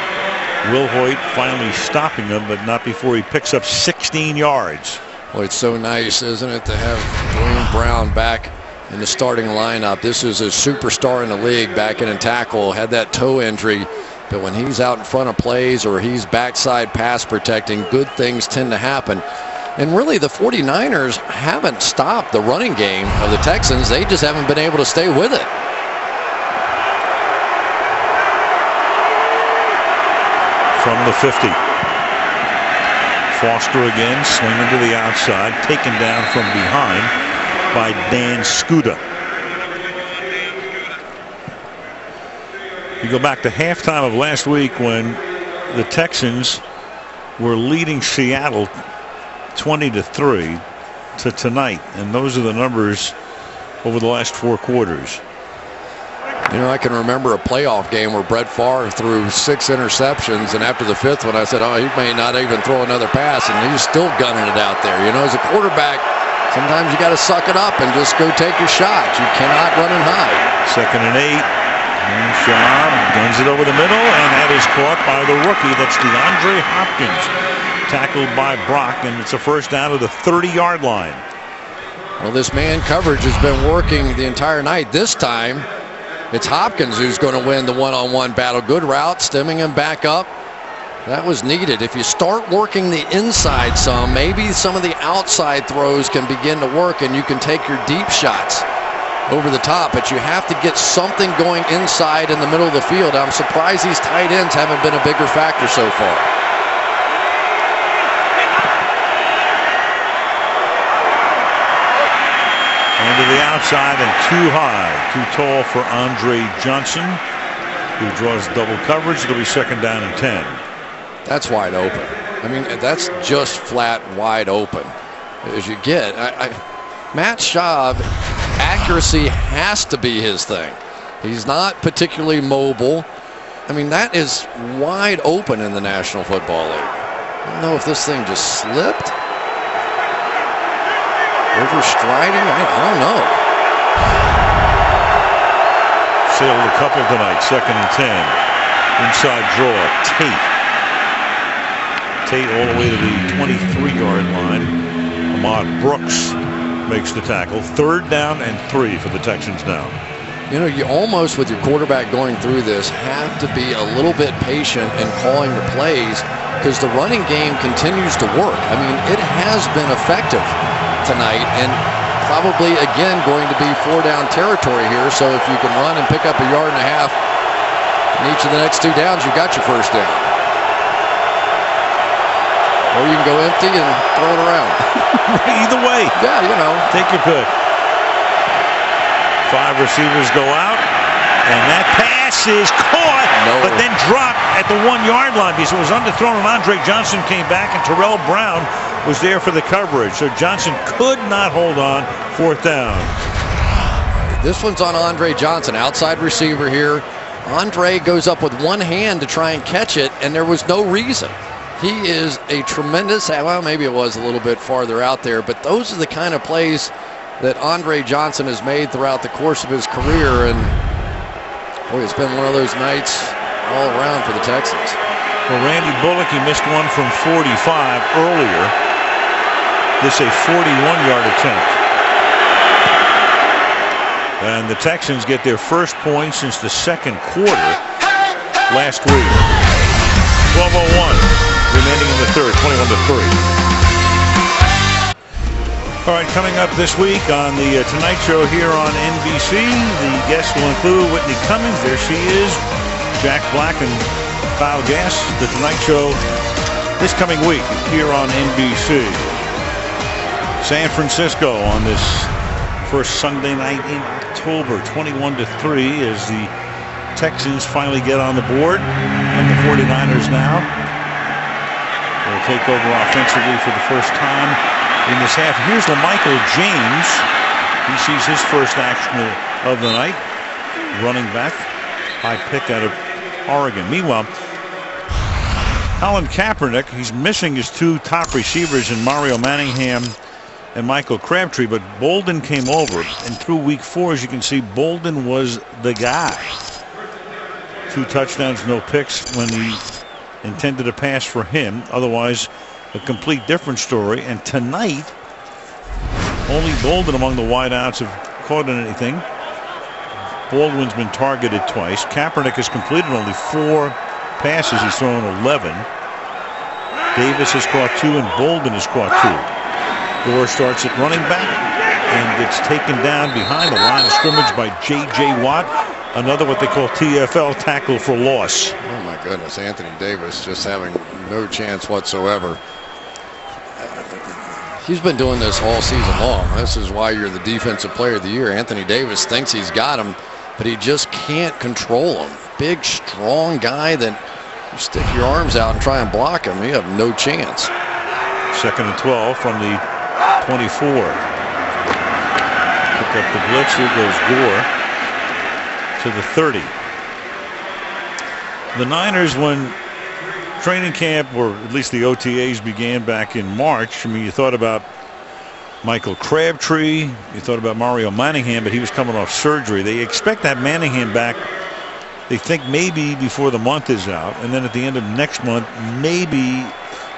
Wilhoite finally stopping him, but not before he picks up 16 yards. Boy, it's so nice, isn't it, to have Duane Brown back in the starting lineup. This is a superstar in the league back in a tackle, had that toe injury. But when he's out in front of plays or he's backside pass protecting, good things tend to happen. And really, the 49ers haven't stopped the running game of the Texans. They just haven't been able to stay with it. From the 50. Foster again, swinging to the outside, taken down from behind by Dan Skuta. You go back to halftime of last week when the Texans were leading Seattle 20 to 3 to tonight, and those are the numbers over the last four quarters. You know, I can remember a playoff game where Brett Favre threw six interceptions, and after the fifth one, I said, oh, he may not even throw another pass, and he's still gunning it out there. You know, as a quarterback, sometimes you got to suck it up and just go take your shot. You cannot run and hide. Second and eight. And Schaub guns it over the middle, and that is caught by the rookie. That's DeAndre Hopkins, tackled by Brock, and it's a first down to the 30-yard line. Well, this man coverage has been working the entire night. This time, it's Hopkins who's going to win the one-on-one -on -one battle. Good route, stemming him back up. That was needed. If you start working the inside some, maybe some of the outside throws can begin to work and you can take your deep shots over the top, but you have to get something going inside in the middle of the field. I'm surprised these tight ends haven't been a bigger factor so far. To the outside and too high, too tall for Andre Johnson, who draws double coverage. It'll be second down and 10. That's wide open. I mean, that's just flat wide open as you get. I, I, Matt Schaub, accuracy has to be his thing. He's not particularly mobile. I mean, that is wide open in the National Football League. I don't know if this thing just slipped. Overstriding? I, I don't know. Sailed a couple tonight, second and 10. Inside draw, Tate. Tate all the way to the 23-yard line. Ahmad Brooks makes the tackle. Third down and three for the Texans now. You know, you almost, with your quarterback going through this, have to be a little bit patient in calling the plays because the running game continues to work. I mean, it has been effective tonight and probably, again, going to be four down territory here. So if you can run and pick up a yard and a half in each of the next two downs, you've got your first down. Or you can go empty and throw it around. Either way. Yeah, you know. Take your pick. Five receivers go out, and that pass is caught, no. but then dropped at the one-yard line because it was underthrown, and Andre Johnson came back, and Tarell Brown was there for the coverage. So Johnson could not hold on. Fourth down. This one's on Andre Johnson, outside receiver here. Andre goes up with one hand to try and catch it, and there was no reason. He is a tremendous, well, maybe it was a little bit farther out there, but those are the kind of plays that Andre Johnson has made throughout the course of his career. And boy, it's been one of those nights all around for the Texans. Well, Randy Bullock, he missed one from 45 earlier. This a 41-yard attempt. And the Texans get their first point since the second quarter last week. 12:01 remaining in the third, 21 to 3. All right, coming up this week on the uh, Tonight Show here on NBC, the guests will include Whitney Cummings. There she is. Jack Black and Kyle Gass. The Tonight Show this coming week here on NBC. San Francisco on this first Sunday night in October, 21 to 3, as the Texans finally get on the board, and the 49ers now will take over offensively for the first time in this half. Here's LaMichael James. He sees his first action of the night. Running back. High pick out of Oregon. Meanwhile, Colin Kaepernick, he's missing his two top receivers in Mario Manningham and Michael Crabtree, but Boldin came over. And through week four, as you can see, Boldin was the guy. Two touchdowns, no picks when he intended a pass for him. Otherwise, a complete different story. And tonight, only Boldin among the wideouts have caught anything. Baldwin's been targeted twice. Kaepernick has completed only four passes. He's thrown 11. Davis has caught two, and Boldin has caught two. Gore starts at running back and gets taken down behind the line of scrimmage by J.J. Watt. Another what they call TFL tackle for loss. Oh my goodness, Anthony Davis just having no chance whatsoever. He's been doing this all season long. This is why you're the defensive player of the year. Anthony Davis thinks he's got him, but he just can't control him. Big, strong guy that you stick your arms out and try and block him, you have no chance. Second and 12 from the 24. Pick up the blitz. Here goes Gore to the 30. The Niners, when training camp, or at least the OTAs began back in March, I mean, you thought about Michael Crabtree, you thought about Mario Manningham, but he was coming off surgery. They expect that Manningham back, they think maybe before the month is out, and then at the end of next month, maybe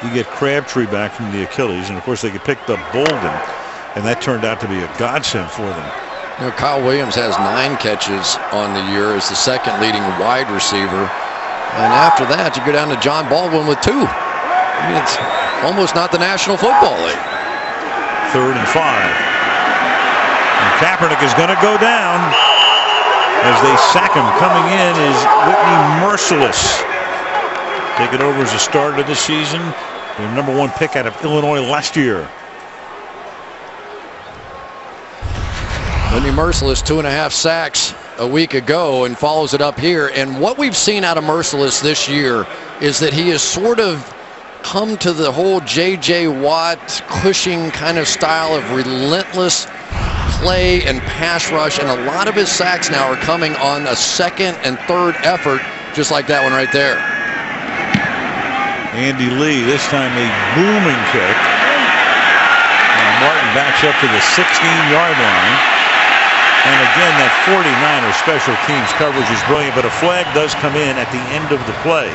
you get Crabtree back from the Achilles, and of course they get picked up Boldin, and that turned out to be a godsend for them. You know, Kyle Williams has nine catches on the year as the second leading wide receiver. And after that, you go down to Jon Baldwin with two. I mean, it's almost not the National Football League. Third and five. And Kaepernick is going to go down as they sack him. Coming in is Whitney Mercilus. Taking over as a starter this season. Their number one pick out of Illinois last year. Whitney Mercilus, two and a half sacks a week ago and follows it up here. And what we've seen out of Mercilus this year is that he has sort of come to the whole J.J. Watt, Cushing kind of style of relentless play and pass rush. And a lot of his sacks now are coming on a second and third effort, just like that one right there. Andy Lee, this time a booming kick. And Martin backs up to the 16-yard line. And again, that 49er special teams coverage is brilliant, but a flag does come in at the end of the play.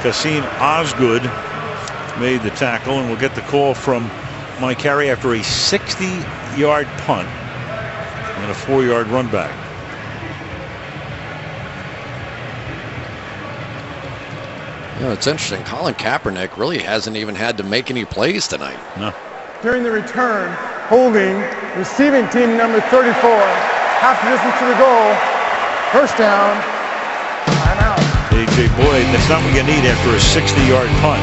Kassim Osgood made the tackle, and we'll get the call from Mike Carey after a 60-yard punt and a four-yard run back. You know, it's interesting. Colin Kaepernick really hasn't even had to make any plays tonight. No. During the return, holding receiving team number 34, half distance to the goal, first down, timeout. A.J. Boyd, that's not what you need after a 60-yard punt.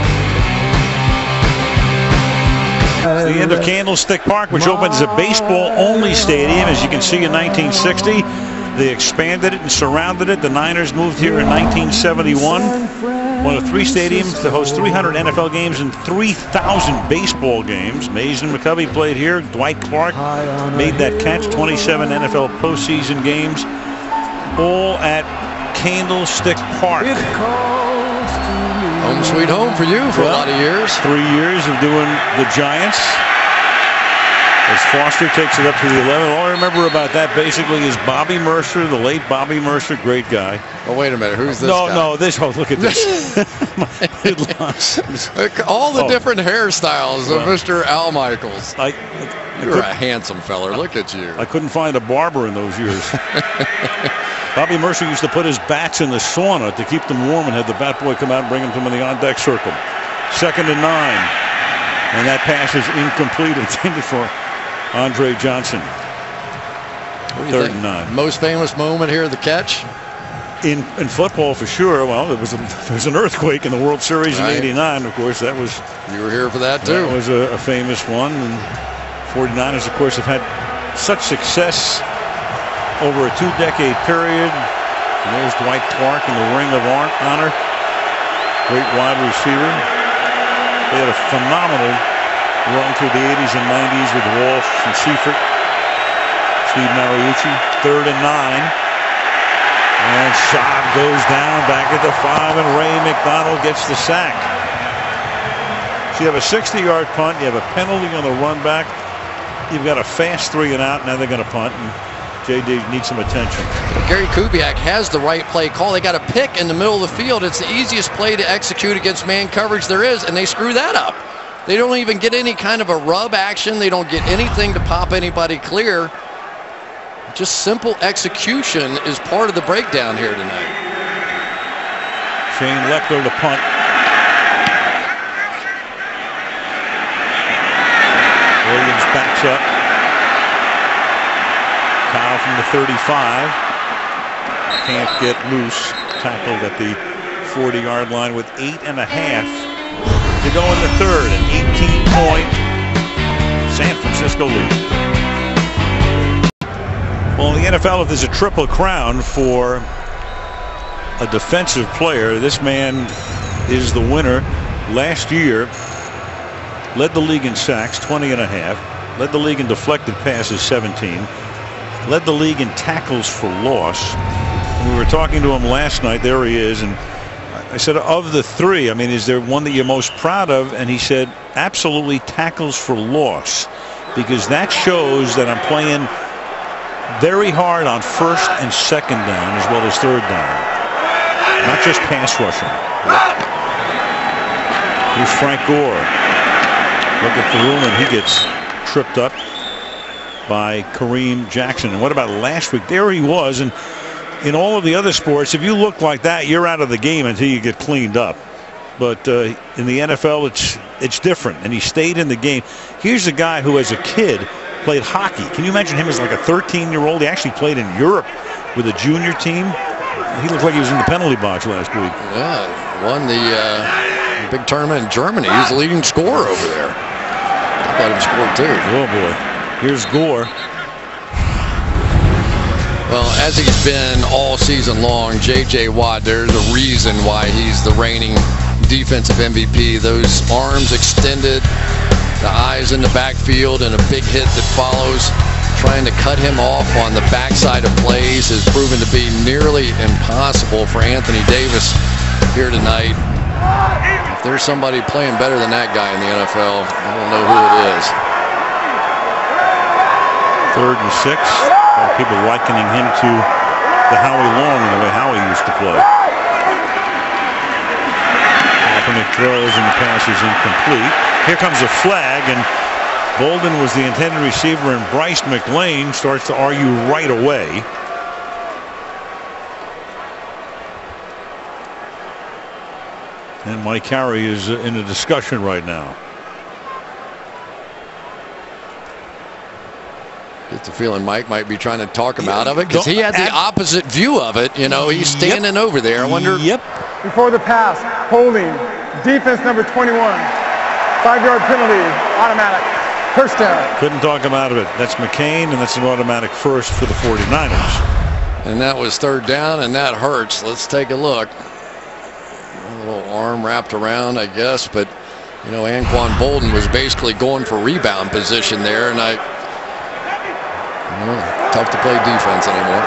It's the end of Candlestick Park, which opens as a baseball-only stadium, as you can see in 1960. They expanded it and surrounded it. The Niners moved here in 1971. One of three stadiums to host 300 NFL games and 3,000 baseball games. Mays and McCovey played here. Dwight Clark made that catch. 27 NFL postseason games, all at Candlestick Park. Home sweet home for you for well, a lot of years. Three years of doing the Giants. As Foster takes it up to the 11. All I remember about that basically is Bobby Murcer, the late Bobby Murcer, great guy. Oh, wait a minute. Who's this No, guy? no, this. Oh, look at this. All the oh. different hairstyles of Mr. Al Michaels. I, I You're a handsome feller. Look at you. I couldn't find a barber in those years. Bobby Murcer used to put his bats in the sauna to keep them warm and had the bat boy come out and bring them to him in the on-deck circle. Second and nine. And that pass is incomplete intended for Andre Johnson. Third and nine. Most famous moment here, the catch? In, in football, for sure. Well, there was, a, there was an earthquake in the World Series right. in '89. Of course, that was. You were here for that too. That was a, a famous one. And 49ers, of course, have had such success over a two-decade period. And there's Dwight Clark in the Ring of Honor. Great wide receiver. They had a phenomenal run through the 80s and 90s with Walsh and Seifert. Steve Mariucci, third and nine. And Schaub goes down back at the five, and Ray McDonald gets the sack. So you have a 60-yard punt, you have a penalty on the run back, you've got a fast three and out, now they're going to punt. And JD needs some attention. Gary Kubiak has the right play call. They got a pick in the middle of the field. It's the easiest play to execute against man coverage there is, and they screw that up. They don't even get any kind of a rub action. They don't get anything to pop anybody clear. Just simple execution is part of the breakdown here tonight. Shane Lechler to punt. Williams backs up. Kyle from the 35. Can't get loose. Tackled at the 40-yard line with eight and a half to go in the third. An 18-point San Francisco lead. Well, in the NFL, if there's a triple crown for a defensive player, this man is the winner. Last year, led the league in sacks, 20 and a half. Led the league in deflected passes, 17. Led the league in tackles for loss. We were talking to him last night. There he is. And I said, of the three, I mean, is there one that you're most proud of? And he said, absolutely tackles for loss, because that shows that I'm playing very hard on first and second down as well as third down, not just pass rushing. Here's Frank Gore. Look at the room, and he gets tripped up by Kareem Jackson. And what about last week? There he was, and in all of the other sports, if you look like that, you're out of the game until you get cleaned up. But uh, in the NFL, it's it's different, and he stayed in the game. Here's a guy who, as a kid, played hockey. Can you imagine him as like a 13-year-old? He actually played in Europe with a junior team. He looked like he was in the penalty box last week. Yeah, won the uh, big tournament in Germany. He's the leading scorer over there. I thought he scored too. Oh boy. Here's Gore. Well, as he's been all season long, J.J. Watt, there's a reason why he's the reigning defensive MVP. Those arms extended, the eyes in the backfield, and a big hit that follows. Trying to cut him off on the backside of plays has proven to be nearly impossible for Anthony Davis here tonight. If there's somebody playing better than that guy in the NFL, I don't know who it is. Third and six. People likening him to the Howie Long in the way Howie used to play. Kaepernick throws and the pass is incomplete. Here comes a flag and Boldin was the intended receiver and Bryce McLean starts to argue right away. And Mike Carey is in a discussion right now. Get the feeling Mike might be trying to talk him out of it because he had the opposite view of it. You know, he's standing yep. over there. I wonder. Yep. Before the pass, holding, defense number 21, five-yard penalty, automatic, first down. Couldn't talk him out of it. That's McCain, and that's an automatic first for the 49ers. And that was third down, and that hurts. Let's take a look. A little arm wrapped around, I guess, but you know, Anquan Boldin was basically going for rebound position there, and I tough to play defense anymore.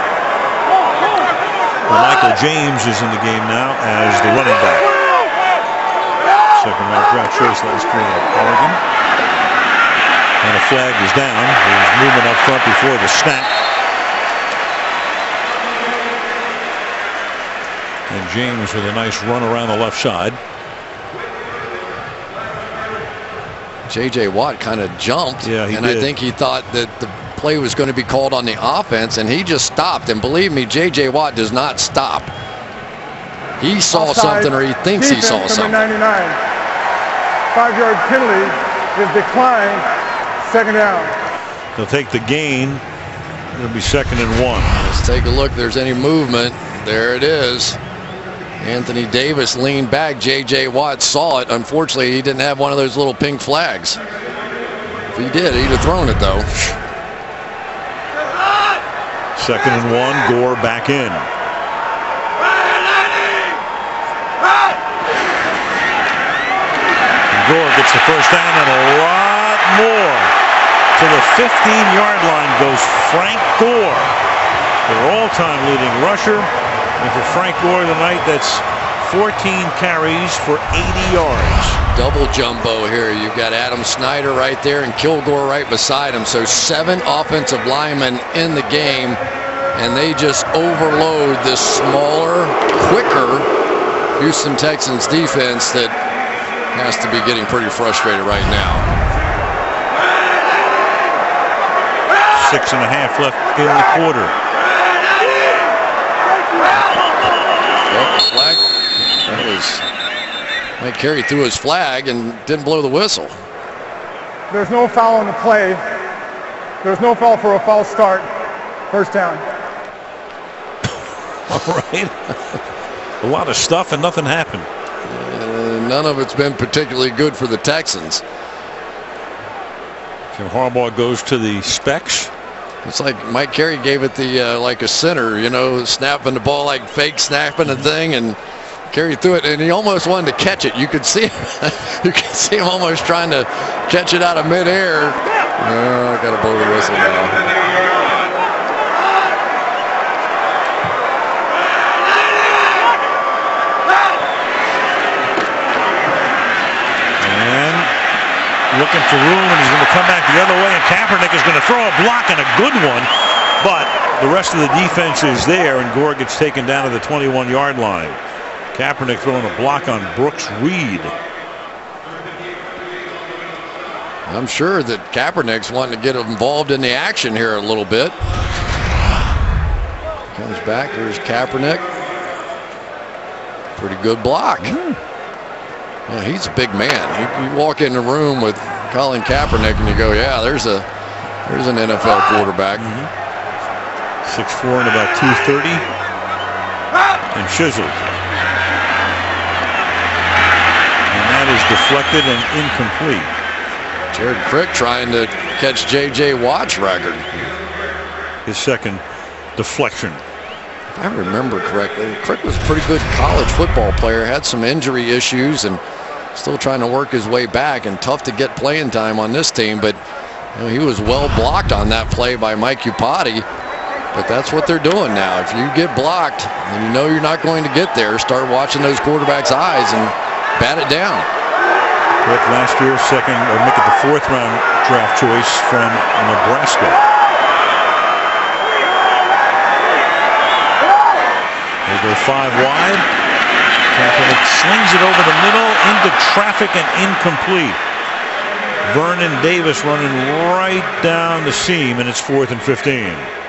Well, Michael James is in the game now as the running back. Second round draft choice last year in Oregon. And a flag is down. There's movement up front before the snap. And James with a nice run around the left side. J.J. Watt kind of jumped. Yeah, and did. I think he thought that the play was going to be called on the offense, and he just stopped. And believe me, J.J. Watt does not stop. He saw Offside. something, or he thinks he saw something. 99. Five-yard penalty is declined. Second down. They'll take the gain. It'll be second and one. Let's take a look. There's any movement. There it is. Anthony Davis leaned back. J.J. Watt saw it. Unfortunately, he didn't have one of those little pink flags. If he did, he'd have thrown it, though. Second and one. Gore back in. Gore gets the first down and a lot more. To the 15-yard line goes Frank Gore, their all-time leading rusher. And for Frank Gore tonight, that's 14 carries for 80 yards. Double jumbo here. You've got Adam Snyder right there and Kilgore right beside him. So seven offensive linemen in the game, and they just overload this smaller, quicker Houston Texans defense that has to be getting pretty frustrated right now. Six and a half left in the quarter. Well, flag. That was Mike Carey threw his flag and didn't blow the whistle. There's no foul on the play. There's no foul for a false start. First down. All right. a lot of stuff and nothing happened. Uh, none of it's been particularly good for the Texans. Jim Harbaugh goes to the specs. It's like Mike Carey gave it the uh, like a center, you know, snapping the ball like fake snapping a thing, and Carey threw it, and he almost wanted to catch it. You could see, you could see him almost trying to catch it out of midair. Oh, I got to blow the whistle now. looking for room, and he's going to come back the other way, and Kaepernick is going to throw a block and a good one, but the rest of the defense is there, and Gore gets taken down to the 21-yard line. Kaepernick throwing a block on Brooks Reed. I'm sure that Kaepernick's wanting to get involved in the action here a little bit. Comes back, there's Kaepernick. Pretty good block. Mm. Yeah, he's a big man. You, you, walk in the room with Colin Kaepernick and you go, yeah, there's a there's an NFL quarterback. Mm -hmm. 6'4 and about 230. And chiseled. Deflected and incomplete. Jared Crick trying to catch J.J. Watt's record. His second deflection. If I remember correctly, Crick was a pretty good college football player, had some injury issues, and still trying to work his way back and tough to get playing time on this team. But you know, he was well blocked on that play by Mike Iupati. But that's what they're doing now. If you get blocked and you know you're not going to get there, start watching those quarterbacks' eyes and bat it down. Last year, second, or make it the fourth round draft choice from Nebraska. They go five wide. Kaepernick slings it over the middle into traffic and incomplete. Vernon Davis running right down the seam, and it's fourth and 15.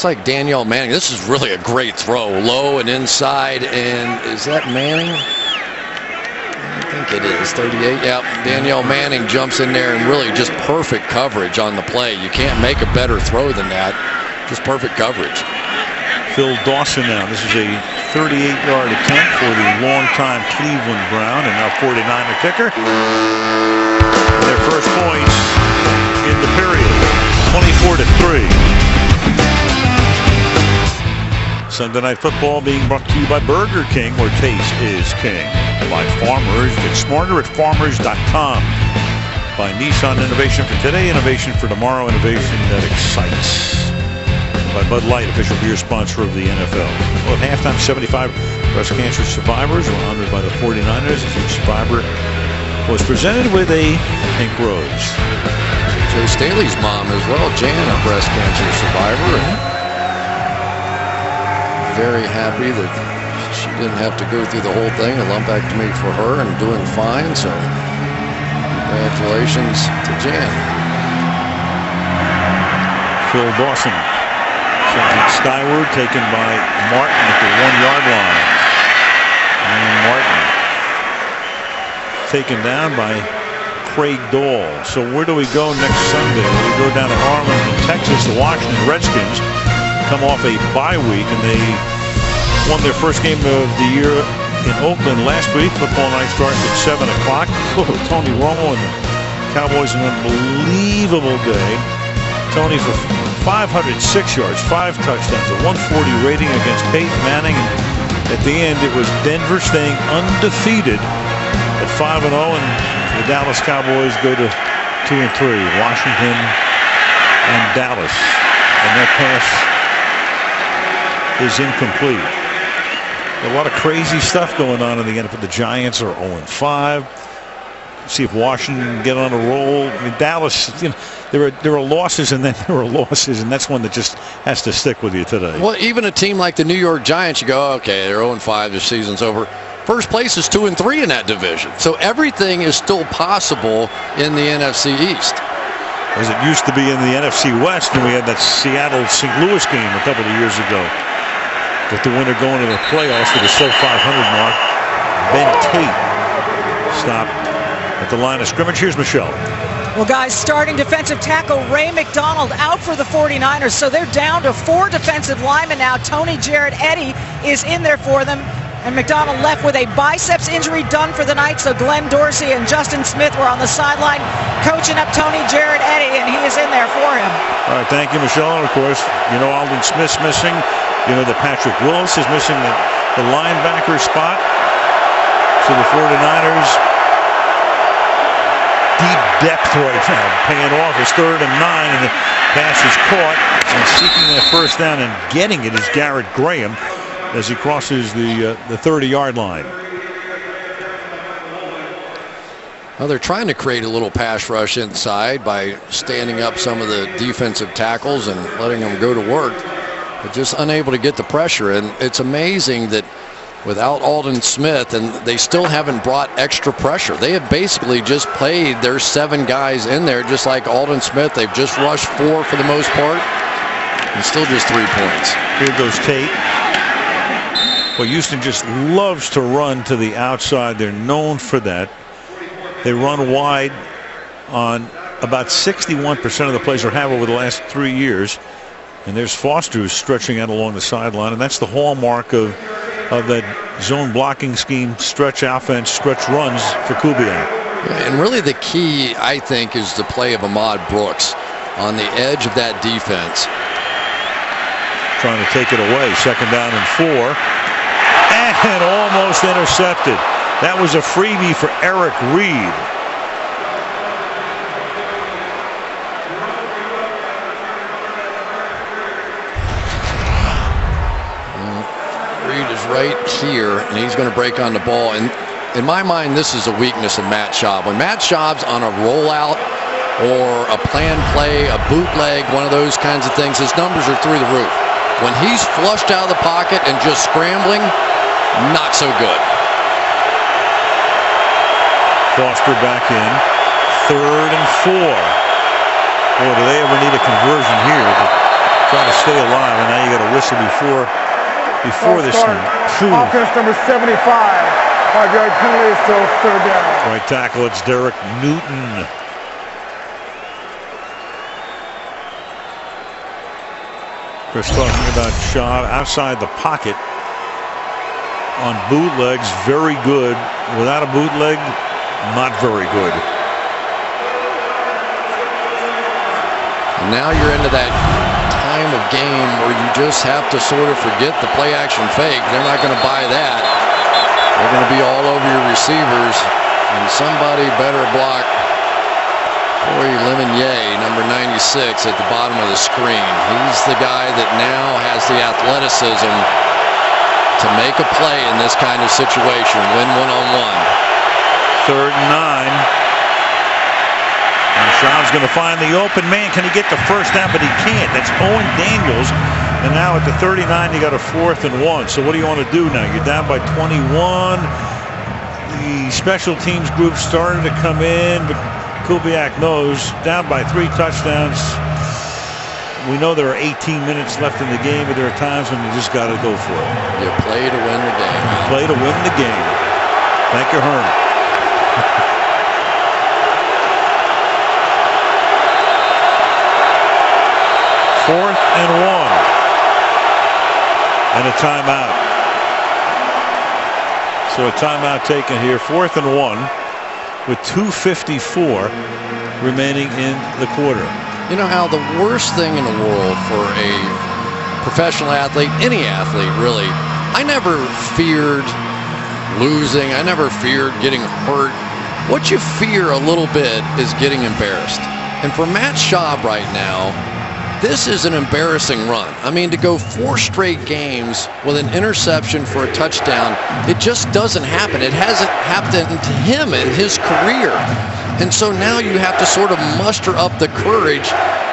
Looks like Danieal Manning. This is really a great throw. Low and inside. And is that Manning? I think it is. 38. Yep. Danieal Manning jumps in there and really just perfect coverage on the play. You can't make a better throw than that. Just perfect coverage. Phil Dawson now. This is a 38-yard attempt for the longtime Cleveland Brown and now 49er kicker. Their first points in the period, 24 to 3. Sunday Night Football being brought to you by Burger King, where taste is king. By Farmers. Get smarter at farmers.com. By Nissan Innovation for today, innovation for tomorrow, innovation that excites. By Bud Light, official beer sponsor of the NFL. Well, at halftime, 75 breast cancer survivors were honored by the 49ers. Each survivor was presented with a pink rose. Joe Staley's mom as well, Jan, a breast cancer survivor mm-hmm. Very happy that she didn't have to go through the whole thing. A lumpectomy for her and doing fine. So congratulations to Jan. Phil Dawson skyward, taken by Martin at the one-yard line. And Martin taken down by Craig Dahl. So where do we go next Sunday? We go down to Arlington, Texas, the Washington Redskins come off a bye week and they won their first game of the year in Oakland last week. Football night starts at 7 o'clock. Oh, Tony Romo and the Cowboys an unbelievable day. Tony for 506 yards, five touchdowns, a 140 rating against Peyton Manning. And at the end, it was Denver staying undefeated at 5 and 0, and the Dallas Cowboys go to 2 and 3. Washington and Dallas. And that pass is incomplete. A lot of crazy stuff going on in the end. NFL. The Giants are 0 5. See if Washington can get on a roll. I mean, Dallas, you know, there are there are losses and then there are losses, and that's one that just has to stick with you today. Well, even a team like the New York Giants, you go, okay, they're 0 5. Their season's over. First place is 2 and 3 in that division. So everything is still possible in the NFC East as it used to be in the NFC West, and we had that Seattle St. Louis game a couple of years ago with the winner going to the playoffs to the sub 500 mark. Ben Tate stopped at the line of scrimmage. Here's Michelle. Well, guys, starting defensive tackle Ray McDonald out for the 49ers, so they're down to four defensive linemen now. Tony Jerod-Eddie is in there for them. And McDonald left with a biceps injury done for the night, so Glenn Dorsey and Justin Smith were on the sideline coaching up Tony Jerod-Eddie, and he is in there for him. All right, thank you, Michelle. And of course, you know Aldon Smith's missing. You know that Patrick Willis is missing the, the linebacker spot. So the 49ers deep depth right now, paying off. It's third and nine, and the pass is caught. And seeking that first down and getting it is Garrett Graham as he crosses the uh, the 30-yard line. Well, they're trying to create a little pass rush inside by standing up some of the defensive tackles and letting them go to work but just unable to get the pressure. And it's amazing that without Aldon Smith, and they still haven't brought extra pressure. They have basically just played their seven guys in there, just like Aldon Smith. They've just rushed four for the most part, and still just three points. Here goes Tate. Well, Houston just loves to run to the outside. They're known for that. They run wide on about 61% of the plays they have over the last three years. And there's Foster who's stretching out along the sideline, and that's the hallmark of of that zone blocking scheme, stretch offense, stretch runs for Kubiak. And really the key, I think, is the play of Ahmad Brooks on the edge of that defense. Trying to take it away. Second down and four. And almost intercepted. That was a freebie for Eric Reid. Right here, and he's going to break on the ball. And in my mind, this is a weakness of Matt Schaub. When Matt Schaub's on a rollout, or a plan play, a bootleg, one of those kinds of things, his numbers are through the roof. When he's flushed out of the pocket and just scrambling, not so good. Foster back in. Third and four. Boy, do they ever need a conversion here to try to stay alive. And now you got to whistle before before this one. Offense number 75. Five-yard penalty is still third down. Right tackle, it's Derek Newton. Chris talking about Schaub outside the pocket on bootlegs, very good. Without a bootleg, not very good. Now you're into that of game where you just have to sort of forget the play action fake. They're not going to buy that. They're going to be all over your receivers, and somebody better block Corey Lemonier, number 96, at the bottom of the screen. He's the guy that now has the athleticism to make a play in this kind of situation, win one-on-one. Third and nine. Schaub's going to find the open man. Can he get the first down? But he can't. That's Owen Daniels. And now at the 39, you got a fourth and one. So what do you want to do now? You're down by 21. The special teams group started to come in, but Kubiak knows down by three touchdowns. We know there are 18 minutes left in the game, but there are times when you just got to go for it. You play to win the game. You play to win the game. Thank you, Herm. and one. And a timeout. So a timeout taken here. Fourth and one with 2.54 remaining in the quarter. You know how the worst thing in the world for a professional athlete, any athlete really, I never feared losing. I never feared getting hurt. What you fear a little bit is getting embarrassed. And for Matt Schaub right now, this is an embarrassing run. I mean, to go four straight games with an interception for a touchdown, it just doesn't happen. It hasn't happened to him in his career. And so now you have to sort of muster up the courage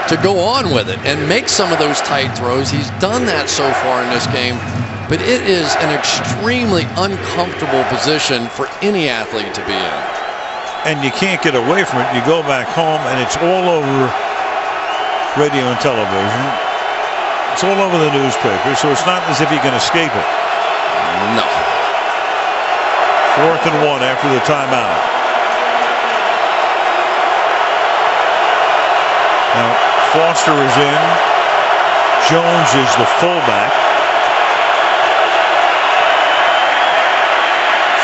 to go on with it and make some of those tight throws. He's done that so far in this game, but it is an extremely uncomfortable position for any athlete to be in. And you can't get away from it. You go back home and it's all over radio and television. It's all over the newspaper, so it's not as if you can escape it. No. Fourth and one after the timeout. Now, Foster is in. Jones is the fullback.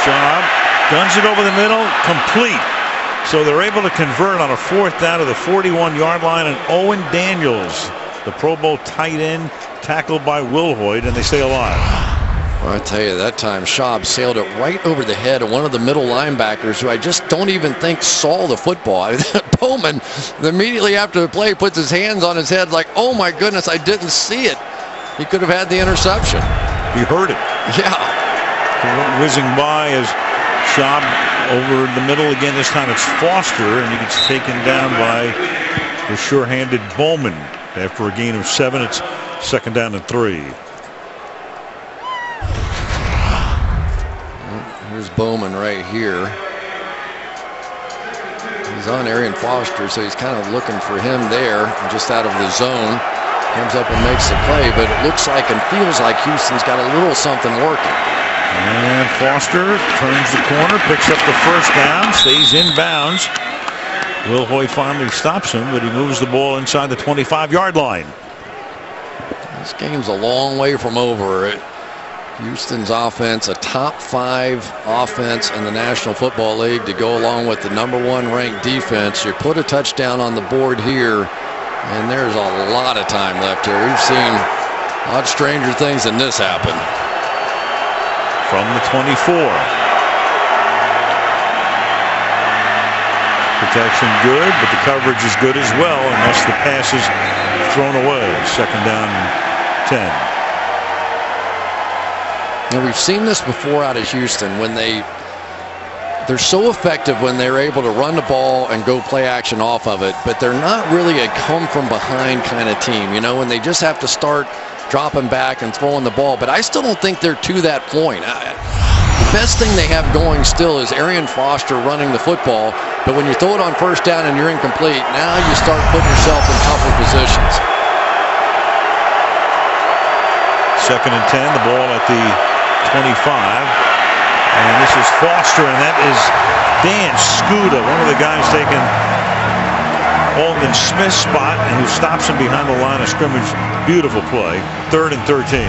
Schaub guns it over the middle, complete. So they're able to convert on a fourth down to the 41 yard line and Owen Daniels the Pro Bowl tight end tackled by Wilhoite and they stay alive. Well, I tell you, that time Schaub sailed it right over the head of one of the middle linebackers who I just don't even think saw the football. Bowman immediately after the play puts his hands on his head like, oh my goodness, I didn't see it. He could have had the interception. He heard it. Yeah. Whizzing by as Schaub over the middle again. This time it's Foster, and he gets taken down by the sure-handed Bowman. After a gain of seven, it's second down and three. Here's Bowman right here. He's on Arian Foster, so he's kind of looking for him there, just out of the zone. Comes up and makes the play, but it looks like and feels like Houston's got a little something working. And Foster turns the corner, picks up the first down, stays in bounds. Wilhoite finally stops him, but he moves the ball inside the 25-yard line. This game's a long way from over. Houston's offense, a top five offense in the National Football League to go along with the number one ranked defense. You put a touchdown on the board here, and there's a lot of time left here. We've seen a lot stranger things than this happen from the 24. Protection good, but the coverage is good as well unless the pass is thrown away. Second down 10. And we've seen this before out of Houston when they they're so effective when they're able to run the ball and go play action off of it, but they're not really a come from behind kind of team, you know, and they just have to start dropping back and throwing the ball. But I still don't think they're to that point. I, the best thing they have going still is Arian Foster running the football, but when you throw it on first down and you're incomplete, now you start putting yourself in tougher positions. Second and 10, the ball at the 25. And this is Foster, and that is Dan Skuta, one of the guys taking Aldon Smith's spot and who stops him behind the line of scrimmage. Beautiful play. Third and 13.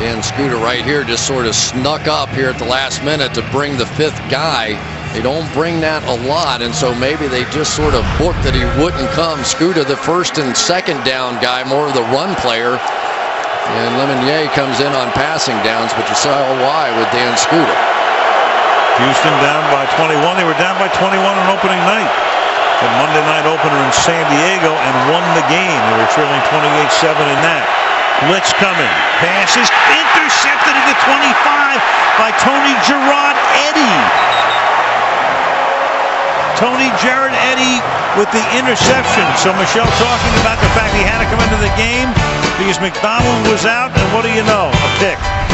Dan Skuta right here just sort of snuck up here at the last minute to bring the fifth guy. They don't bring that a lot, and so maybe they just sort of booked that he wouldn't come. Skuta, the first and second down guy, more of the run player. And Lemonier comes in on passing downs, but you saw why with Dan Skuta. Houston down by 21. They were down by 21 on opening night. The Monday night opener in San Diego and won the game. They were trailing 28-7 in that. Blitz coming. Passes intercepted at the 25 by Tony Gerard Eddy. Tony Jared Eddy with the interception. So Michelle talking about the fact he had to come into the game because McDonald was out, and what do you know? A pick.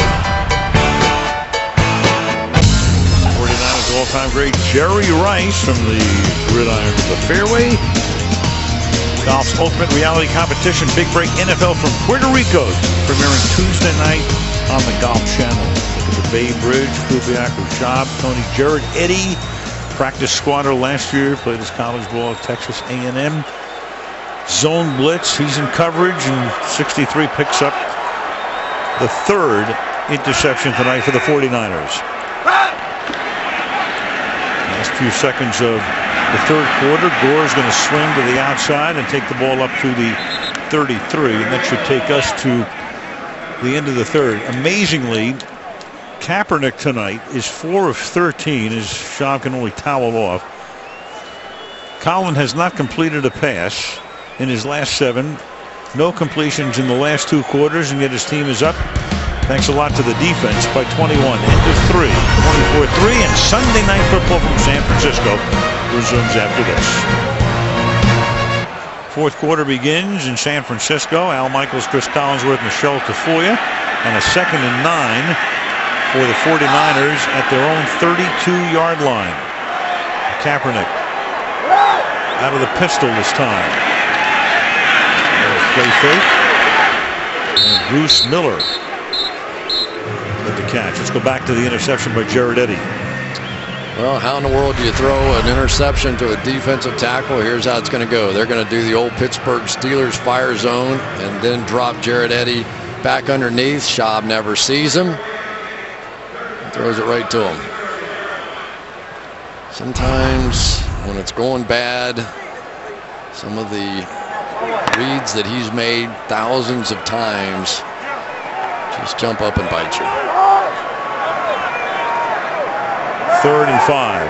All-time great Jerry Rice from the gridiron to the fairway. Golf's ultimate reality competition, Big Break NFL from Puerto Rico, premiering Tuesday night on the Golf Channel. Look at the Bay Bridge, Kubiak Rashad, Tony Jared Eddie, practice squatter last year, played his college ball at Texas A&M. Zone blitz, he's in coverage, and 63 picks up the third interception tonight for the 49ers. Last few seconds of the third quarter, Gore is going to swing to the outside and take the ball up to the 33, and that should take us to the end of the third. Amazingly, Kaepernick tonight is 4 of 13 His Schaub can only towel off. Colin has not completed a pass in his last seven. No completions in the last two quarters, and yet his team is up. Thanks a lot to the defense by 21. End of three. 24-3, and Sunday night football from San Francisco resumes after this. Fourth quarter begins in San Francisco. Al Michaels, Cris Collinsworth, Michelle Tafoya, and a second and nine for the 49ers at their own 32-yard line. Kaepernick out of the pistol this time. Play fake. And Bruce Miller the catch. Let's go back to the interception by Jerod-Eddie. Well, how in the world do you throw an interception to a defensive tackle? Here's how it's going to go. They're going to do the old Pittsburgh Steelers fire zone and then drop Jerod-Eddie back underneath. Schaub never sees him. Throws it right to him. Sometimes when it's going bad, some of the reads that he's made thousands of times just jump up and bite you. Third and five.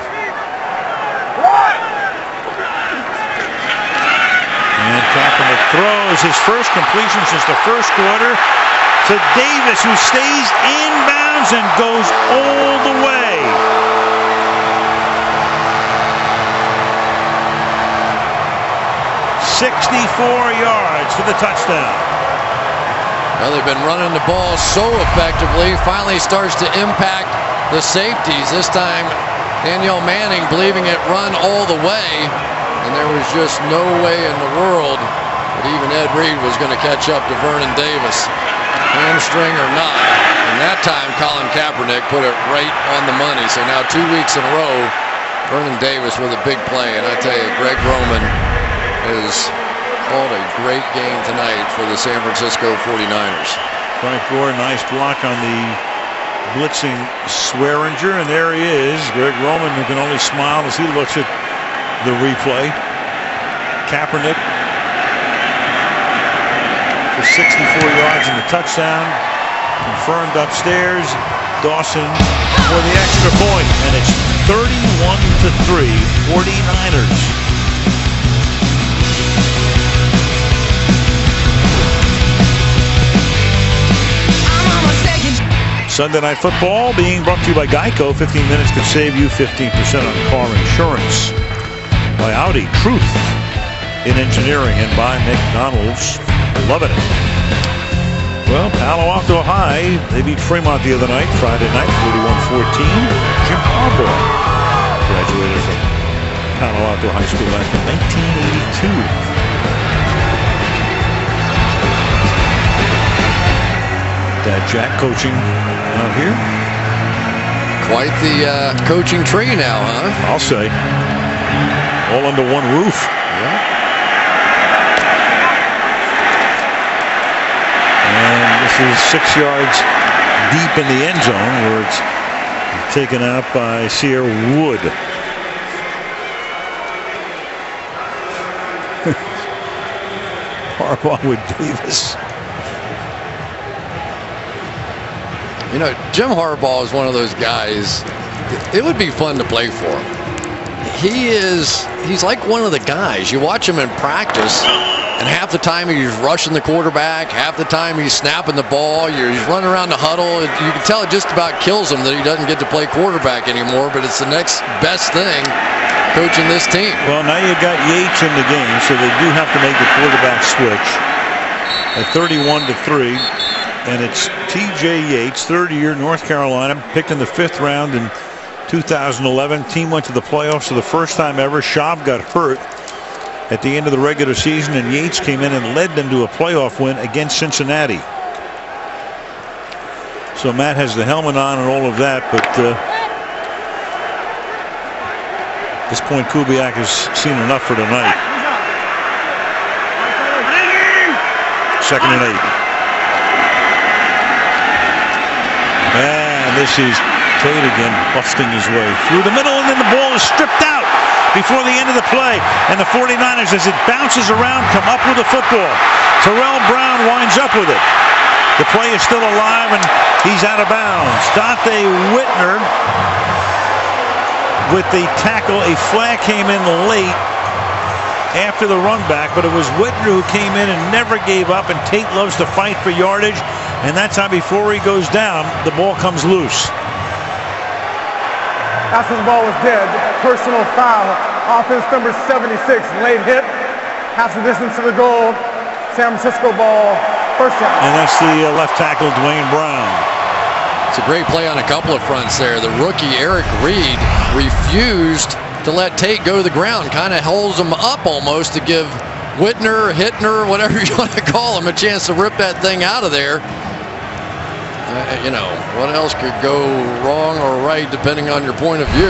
And Kaepernick throws his first completion since the first quarter to Davis, who stays inbounds and goes all the way. Sixty-four yards for the touchdown. Well, they've been running the ball so effectively. Finally, starts to impact the safeties. This time, Danieal Manning believing it run all the way, and there was just no way in the world that even Ed Reed was going to catch up to Vernon Davis hamstring or not. And that time, Colin Kaepernick put it right on the money. So now two weeks in a row, Vernon Davis with a big play. And I tell you, Greg Roman has called a great game tonight for the San Francisco 49ers. Frank Gore, nice block on the blitzing Swearinger. And there he is, Greg Roman, who can only smile as he looks at the replay. Kaepernick for 64 yards and the touchdown. Confirmed upstairs. Dawson for the extra point, and it's 31 to 3, 49ers. Sunday Night Football being brought to you by Geico. 15 minutes could save you 15% on car insurance. By Audi, Truth in Engineering, and by McDonald's. Loving it. Well, Palo Alto High, they beat Fremont the other night, Friday night, 41-14. Jim Harbaugh graduated from Palo Alto High School back in 1982. Dad Jack coaching out here. Quite the uh, coaching tree now, huh? I'll say. All under one roof. Yeah. And this is six yards deep in the end zone where it's taken out by Cierre Wood. Harbaugh with Davis. You know, Jim Harbaugh is one of those guys. It would be fun to play for. He is, he's like one of the guys. You watch him in practice, and half the time he's rushing the quarterback, half the time he's snapping the ball, he's running around the huddle. You can tell it just about kills him that he doesn't get to play quarterback anymore, but it's the next best thing coaching this team. Well, now you've got Yates in the game, so they do have to make the quarterback switch at 31 to 3 and it's T.J. Yates, third year, North Carolina, picked in the fifth round in 2011. Team went to the playoffs for the first time ever. Schaub got hurt at the end of the regular season, and Yates came in and led them to a playoff win against Cincinnati. So Matt has the helmet on and all of that, but uh, at this point, Kubiak has seen enough for tonight. Second and eight. And this is Tate again busting his way through the middle and then the ball is stripped out before the end of the play. And the 49ers as it bounces around come up with the football. Tarell Brown winds up with it. The play is still alive and he's out of bounds. Donte Whitner with the tackle. A flag came in late after the run back, but it was Whitner who came in and never gave up, and Tate loves to fight for yardage, and that's how before he goes down, the ball comes loose. After the ball was dead, personal foul, offense number 76, late hit, half the distance to the goal, San Francisco ball, first down. And that's the uh, left tackle, Duane Brown. It's a great play on a couple of fronts there. The rookie, Eric Reid refused to let Tate go to the ground. Kind of holds him up almost to give Whitner, Hitner, whatever you want to call him, a chance to rip that thing out of there. Uh, you know, what else could go wrong or right depending on your point of view?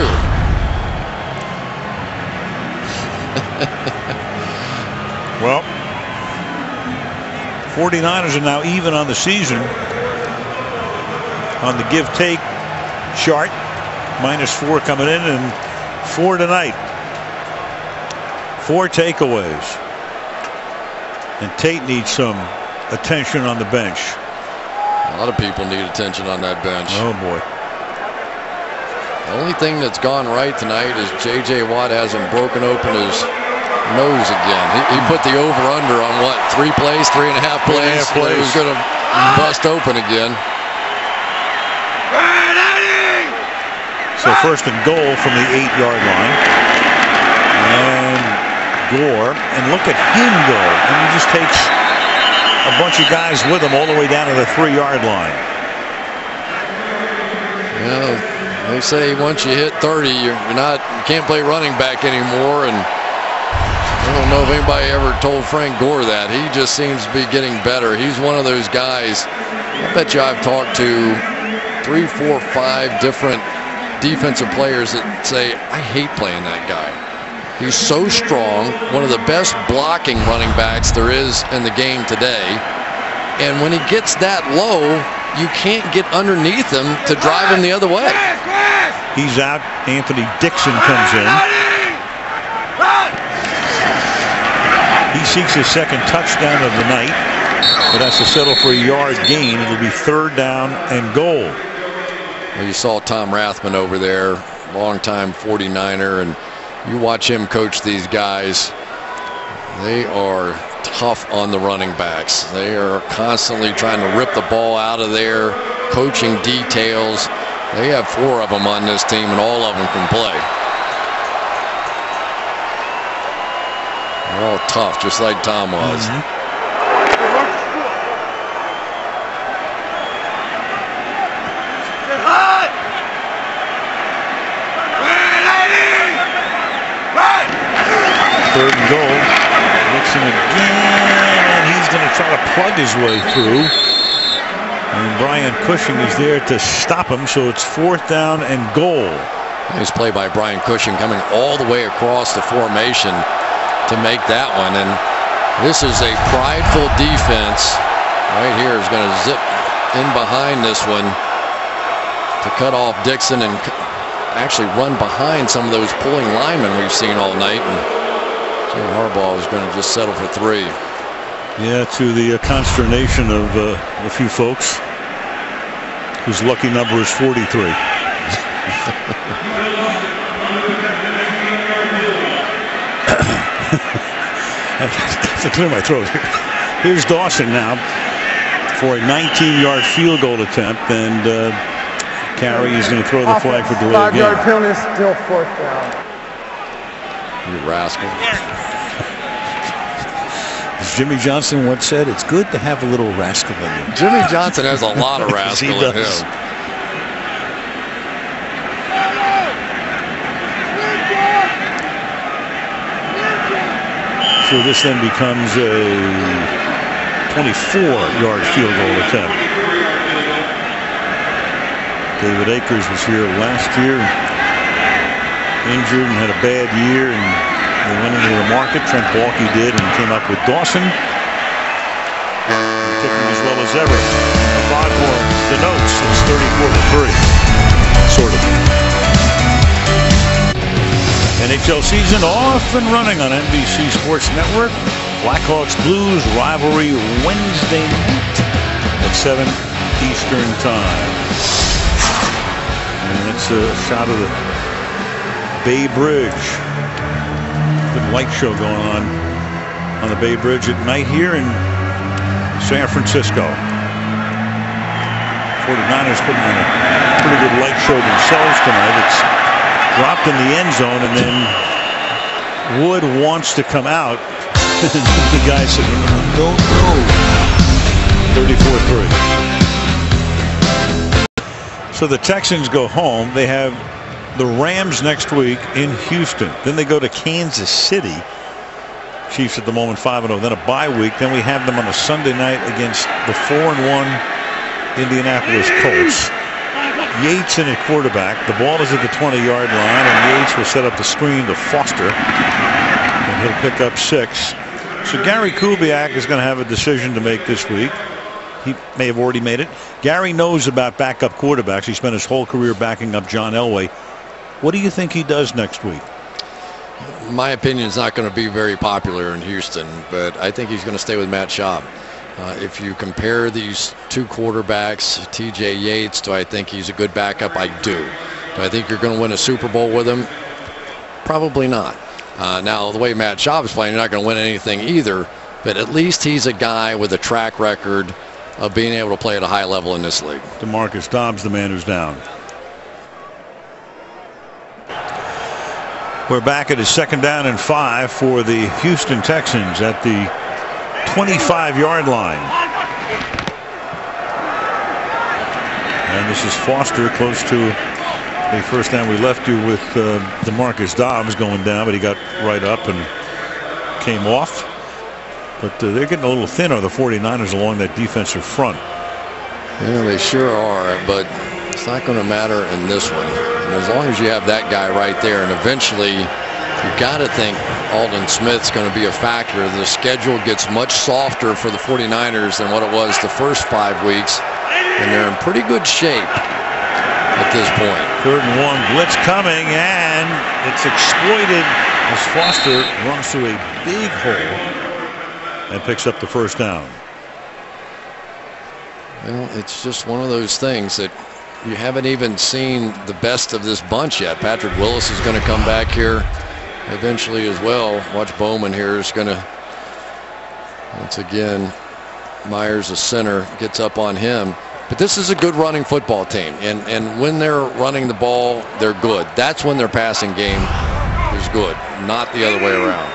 well, 49ers are now even on the season on the give take chart. Minus four coming in and four tonight. Four takeaways. And Tate needs some attention on the bench. A lot of people need attention on that bench. Oh, boy. The only thing that's gone right tonight is J.J. Watt hasn't broken open his nose again. He, he put the over-under on what, three plays, three and a half plays? Three and a half plays. He was going to bust open again. So first and goal from the eight-yard line. And Gore. And look at him go. And he just takes a bunch of guys with him all the way down to the three-yard line. Yeah, they say once you hit 30, you're not, you can't play running back anymore. And I don't know if anybody ever told Frank Gore that. He just seems to be getting better. He's one of those guys. I bet you I've talked to three, four, five different defensive players that say, I hate playing that guy. He's so strong, one of the best blocking running backs there is in the game today. And when he gets that low, you can't get underneath him to drive him the other way. He's out. Anthony Dixon comes in. He seeks his second touchdown of the night, but has to settle for a yard gain. It'll be third down and goal. Well, you saw Tom Rathman over there, longtime 49er, and you watch him coach these guys. They are tough on the running backs. They are constantly trying to rip the ball out of there, coaching details. They have four of them on this team, and all of them can play. They're all tough, just like Tom was. Mm -hmm. Third and goal. Nixon again, and he's going to try to plug his way through. And Brian Cushing is there to stop him, so it's fourth down and goal. Nice play by Brian Cushing coming all the way across the formation to make that one. And this is a prideful defense right here is going to zip in behind this one to cut off Dixon and actually run behind some of those pulling linemen we've seen all night. And Jim Harbaugh is going to just settle for three. Yeah, to the uh, consternation of uh, a few folks whose lucky number is 43. to clear my throat here. Here's Dawson now for a 19-yard field goal attempt, and uh, Carey is going to throw the flag for delay. Five-yard penalty, still fourth down. You rascal. As Jimmy Johnson once said, it's good to have a little rascal in you. Jimmy Johnson has a lot of rascal in him. So this then becomes a 24-yard field goal attempt. David Akers was here last year injured and had a bad year, and they went into the market. Trent Baalke did, and came up with Dawson. Kicking as well as ever. Foghorn denotes it's 34 to 3. Sort of. NHL season off and running on NBC Sports Network. Blackhawks Blues rivalry Wednesday night at 7 Eastern Time. And it's a shot of the Bay Bridge. Good light show going on on the Bay Bridge at night here in San Francisco. 49ers putting on a pretty good light show themselves tonight. It's dropped in the end zone and then Wood wants to come out. the guy said, no, no. 34-3. So the Texans go home. They have the Rams next week in Houston. Then they go to Kansas City. Chiefs at the moment 5 0. Then a bye week. Then we have them on a Sunday night against the 4 1 Indianapolis Colts. Yates in at quarterback. The ball is at the 20 yard line, and Yates will set up the screen to Foster. And he'll pick up six. So Gary Kubiak is going to have a decision to make this week. He may have already made it. Gary knows about backup quarterbacks. He spent his whole career backing up John Elway. What do you think he does next week? My opinion is not going to be very popular in Houston, but I think he's going to stay with Matt Schaub. Uh, if you compare these two quarterbacks, TJ Yates, do I think he's a good backup? I do. Do I think you're going to win a Super Bowl with him? Probably not. Uh, now, the way Matt Schaub is playing, you're not going to win anything either, but at least he's a guy with a track record of being able to play at a high level in this league. Demarcus Dobbs, the man who's down. We're back at his second down and five for the Houston Texans at the 25 yard line. And this is Foster close to the first down we left you with uh, Demarcus Dobbs going down, but he got right up and came off. But uh, they're getting a little thin on the 49ers along that defensive front. Yeah, they sure are, but it's not going to matter in this one. And as long as you have that guy right there, and eventually you've got to think Aldon Smith's going to be a factor. The schedule gets much softer for the 49ers than what it was the first five weeks, and they're in pretty good shape at this point. Third and one, blitz coming, and it's exploited as Foster runs through a big hole and picks up the first down. Well, it's just one of those things that you haven't even seen the best of this bunch yet. Patrick Willis is going to come back here eventually as well. Watch Bowman here is going to Once again, Myers, a center, gets up on him. But this is a good running football team. And, and when they're running the ball, they're good. That's when their passing game is good, not the other way around.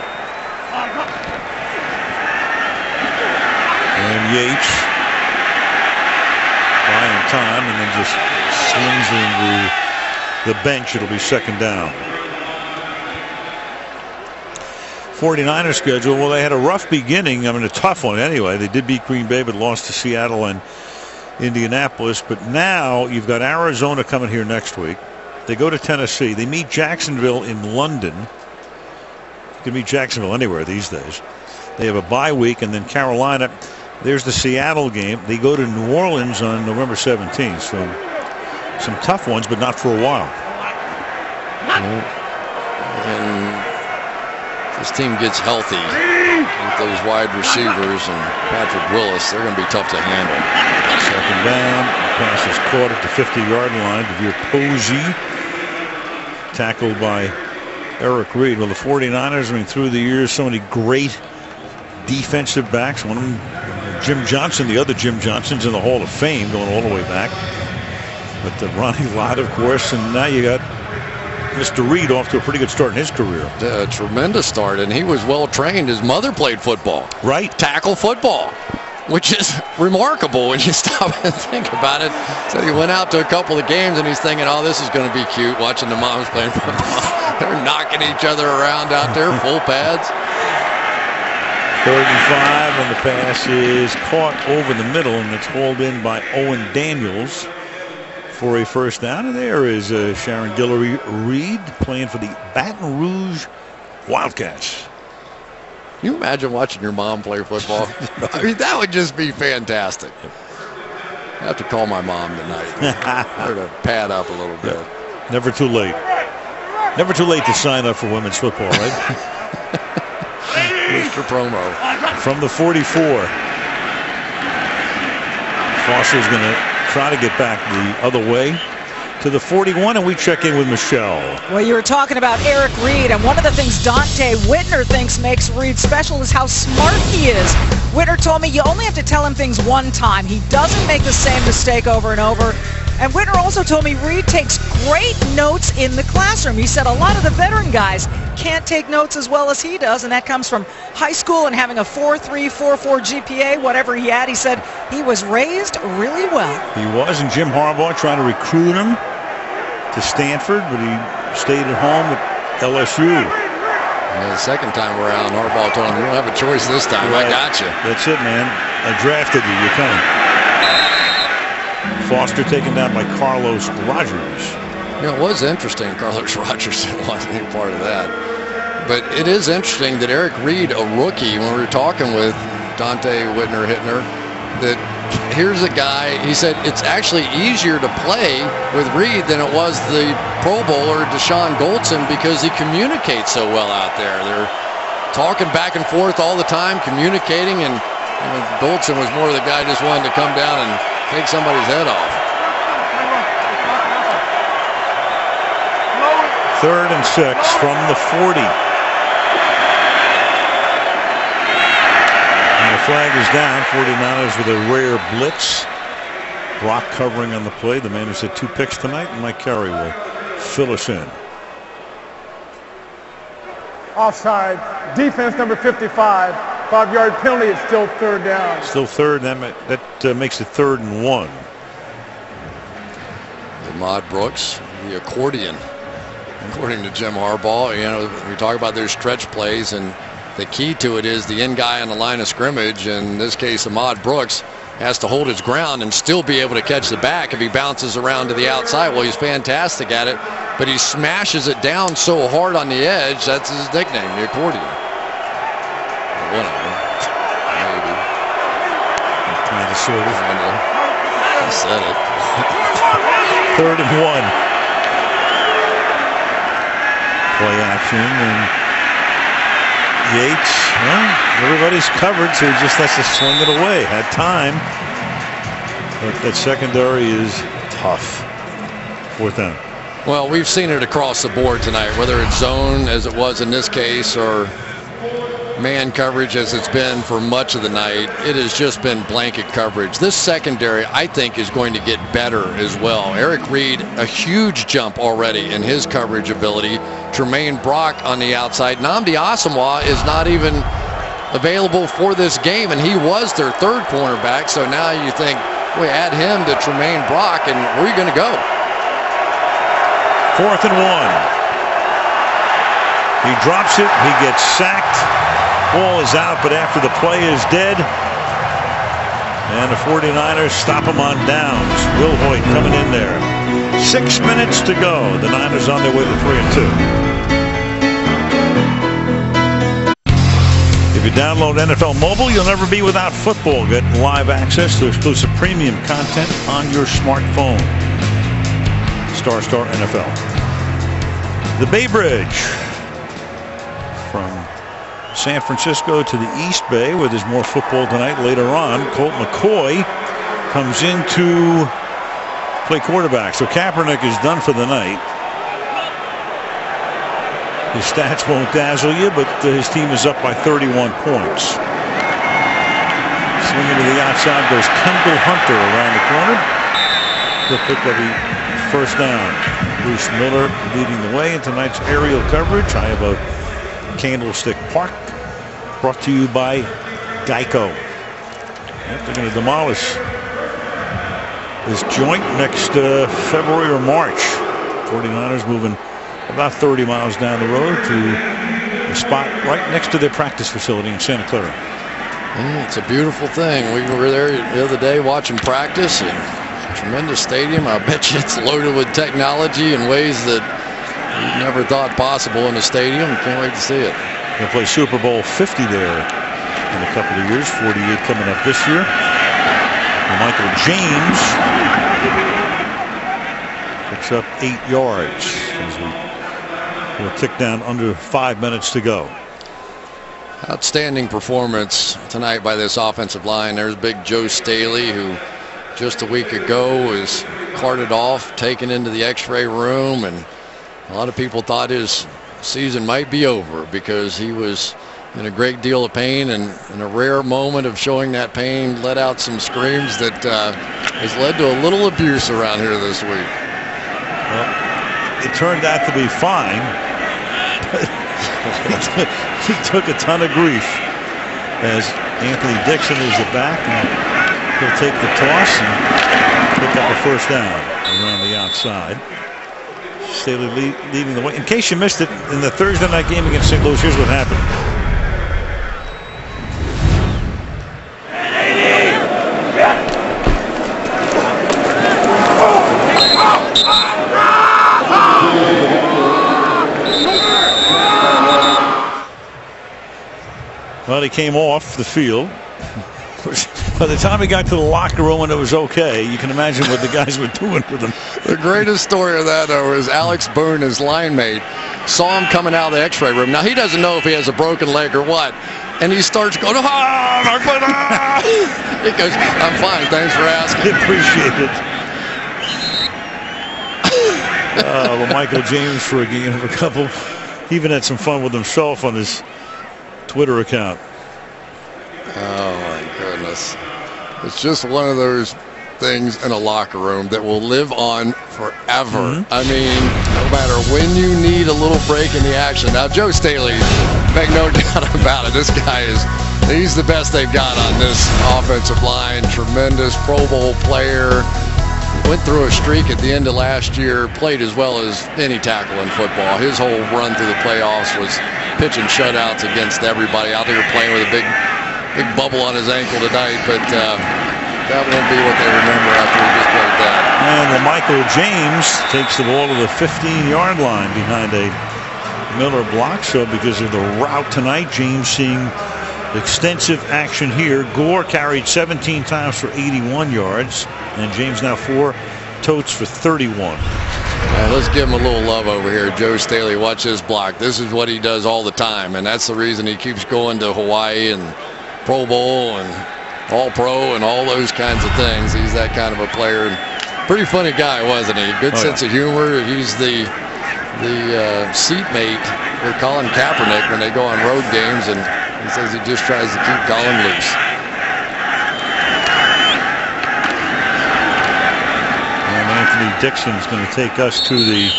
And Yates buying time and then just slings into the bench. It'll be second down. 49er schedule. Well, they had a rough beginning. I mean, a tough one anyway. They did beat Green Bay, but lost to Seattle and Indianapolis. But now you've got Arizona coming here next week. They go to Tennessee. They meet Jacksonville in London. You can meet Jacksonville anywhere these days. They have a bye week, and then Carolina. There's the Seattle game. They go to New Orleans on November 17th. So some tough ones, but not for a while. And this team gets healthy with those wide receivers and Patrick Willis, they're going to be tough to handle. Second down, pass is caught at the 50-yard line. DeVier Posey tackled by Eric Reid. Well, the 49ers, I mean, through the years, so many great defensive backs. One of them, Jim Johnson, the other Jim Johnson's in the Hall of Fame going all the way back. But the Ronnie Lott, of course, and now you got Mr. Reid off to a pretty good start in his career. A tremendous start, and he was well trained. His mother played football. Right. Tackle football, which is remarkable when you stop and think about it. So he went out to a couple of games, and he's thinking, oh, this is going to be cute, watching the moms playing football. They're knocking each other around out there, full pads. Third and five, and the pass is caught over the middle, and it's hauled in by Owen Daniels for a first down. And there is uh, Sharon Guillory Reid playing for the Baton Rouge Wildcats. Can you imagine watching your mom play football? I mean, that would just be fantastic. I have to call my mom tonight. Her to pad up a little bit. Yeah. Never too late. Never too late to sign up for women's football, right? Mr. Promo. From the 44. Foster's going to try to get back the other way to the 41, and we check in with Michelle. Well, you were talking about Eric Reid, and one of the things Donte Whitner thinks makes Reid special is how smart he is. Whitner told me you only have to tell him things one time. He doesn't make the same mistake over and over. And Whitner also told me Reid takes great notes in the classroom. He said a lot of the veteran guys can't take notes as well as he does, and that comes from high school and having a 4.3, 4.4 GPA, whatever he had. He said he was raised really well. He was, and Jim Harbaugh trying to recruit him to Stanford, but he stayed at home at LSU. Yeah, the second time around, Harbaugh told him, you don't have a choice this time. Right. I got you. That's it, man. I drafted you. You're coming. Foster taken down by Carlos Rogers. You know, it was interesting. Carlos Rogers didn't want any part of that. But it is interesting that Eric Reid, a rookie, when we were talking with Donte Whitner Hitner, that here's a guy, he said it's actually easier to play with Reid than it was the Pro Bowler Dashon Goldson because he communicates so well out there. They're talking back and forth all the time, communicating, and you know, Goldson was more of the guy just wanted to come down and take somebody's head off. Third and six from the 40. And the flag is down. 49ers with a rare blitz. Brock covering on the play. The man who's had two picks tonight, and Mike Carey will fill us in. Offside. Defense number 55. Five yard penalty. It's still third down. Still third. That, that uh, makes it third and one. Ahmad Brooks, the accordion, according to Jim Harbaugh. You know, we talk about their stretch plays, and the key to it is the end guy on the line of scrimmage. In this case, Ahmad Brooks has to hold his ground and still be able to catch the back if he bounces around to the outside. Well, he's fantastic at it, but he smashes it down so hard on the edge. That's his nickname, the accordion. Whatever. Maybe. Kind of, sort of. Kind of. He said it. Third and one. Play action and Yates, well, everybody's covered, so he just has to swing it away. Had time, but that secondary is tough. Fourth down. Well, we've seen it across the board tonight, whether it's zone as it was in this case or man coverage as it's been for much of the night. It has just been blanket coverage. This secondary, I think, is going to get better as well. Eric Reid, a huge jump already in his coverage ability. Tramaine Brock on the outside. Nnamdi Asomugha is not even available for this game, and he was their third cornerback. So now you think, we add him to Tramaine Brock, and where are you going to go? Fourth and one. He drops it. He gets sacked. Ball is out, but after the play is dead. And the 49ers stop him on downs. Will Hoyt coming in there. Six minutes to go. The Niners on their way to three and two. If you download NFL Mobile, you'll never be without football. Get live access to exclusive premium content on your smartphone. Star Star NFL. The Bay Bridge San Francisco to the East Bay, where there's more football tonight. Later on, Colt McCoy comes in to play quarterback. So Kaepernick is done for the night. His stats won't dazzle you, but uh, his team is up by 31 points. Swinging to the outside goes Kendall Hunter around the corner. He'll pick up the first down. Bruce Miller leading the way in tonight's aerial coverage. I have a Candlestick Park brought to you by Geico. They're going to demolish this joint next uh, February or March. 49ers moving about 30 miles down the road to a spot right next to their practice facility in Santa Clara. Mm, it's a beautiful thing. We were there the other day watching practice and tremendous stadium. I bet you it's loaded with technology in ways that never thought possible in a stadium. Can't wait to see it. They'll play Super Bowl 50 there in a couple of years. 48 coming up this year. Michael James picks up eight yards as we will tick down under five minutes to go. Outstanding performance tonight by this offensive line. There's big Joe Staley, who just a week ago was carted off, taken into the x-ray room, and a lot of people thought his season might be over because he was in a great deal of pain and in a rare moment of showing that pain let out some screams that uh, has led to a little abuse around here this week. Well, it turned out to be fine. he took a ton of grief as Anthony Dixon is the back and he'll take the toss and pick up a first down around the outside. Staley leading the way. In case you missed it, in the Thursday night game against St. Louis, here's what happened. Well, he came off the field. By the time he got to the locker room and it was okay, you can imagine what the guys were doing with him. The greatest story of that, though, is Alex Boone, his line mate, saw him coming out of the x-ray room. Now, he doesn't know if he has a broken leg or what. And he starts going, ah, my foot, ah! he goes, I'm fine, thanks for asking. Appreciate it. uh, well, Michael James for a game of a couple. He even had some fun with himself on his Twitter account. Oh goodness. It's just one of those things in a locker room that will live on forever. Mm-hmm. I mean, no matter when you need a little break in the action. Now, Joe Staley, make no doubt about it, this guy is, he's the best they've got on this offensive line. Tremendous Pro Bowl player. Went through a streak at the end of last year, played as well as any tackle in football. His whole run through the playoffs was pitching shutouts against everybody out there playing with a big big bubble on his ankle tonight, but uh, that won't be what they remember after he just played that. And Michael James takes the ball to the 15-yard line behind a Miller block. So because of the route tonight, James seeing extensive action here. Gore carried 17 times for 81 yards, and James now four totes for 31. Right, let's give him a little love over here. Joe Staley, watch this block. This is what he does all the time, and that's the reason he keeps going to Hawaii and Pro Bowl and All Pro and all those kinds of things. He's that kind of a player. Pretty funny guy, wasn't he? Good oh, sense yeah. of humor. He's the the uh, seatmate for Colin Kaepernick when they go on road games, and He says he just tries to keep Colin loose. And Anthony Dixon is going to take us to the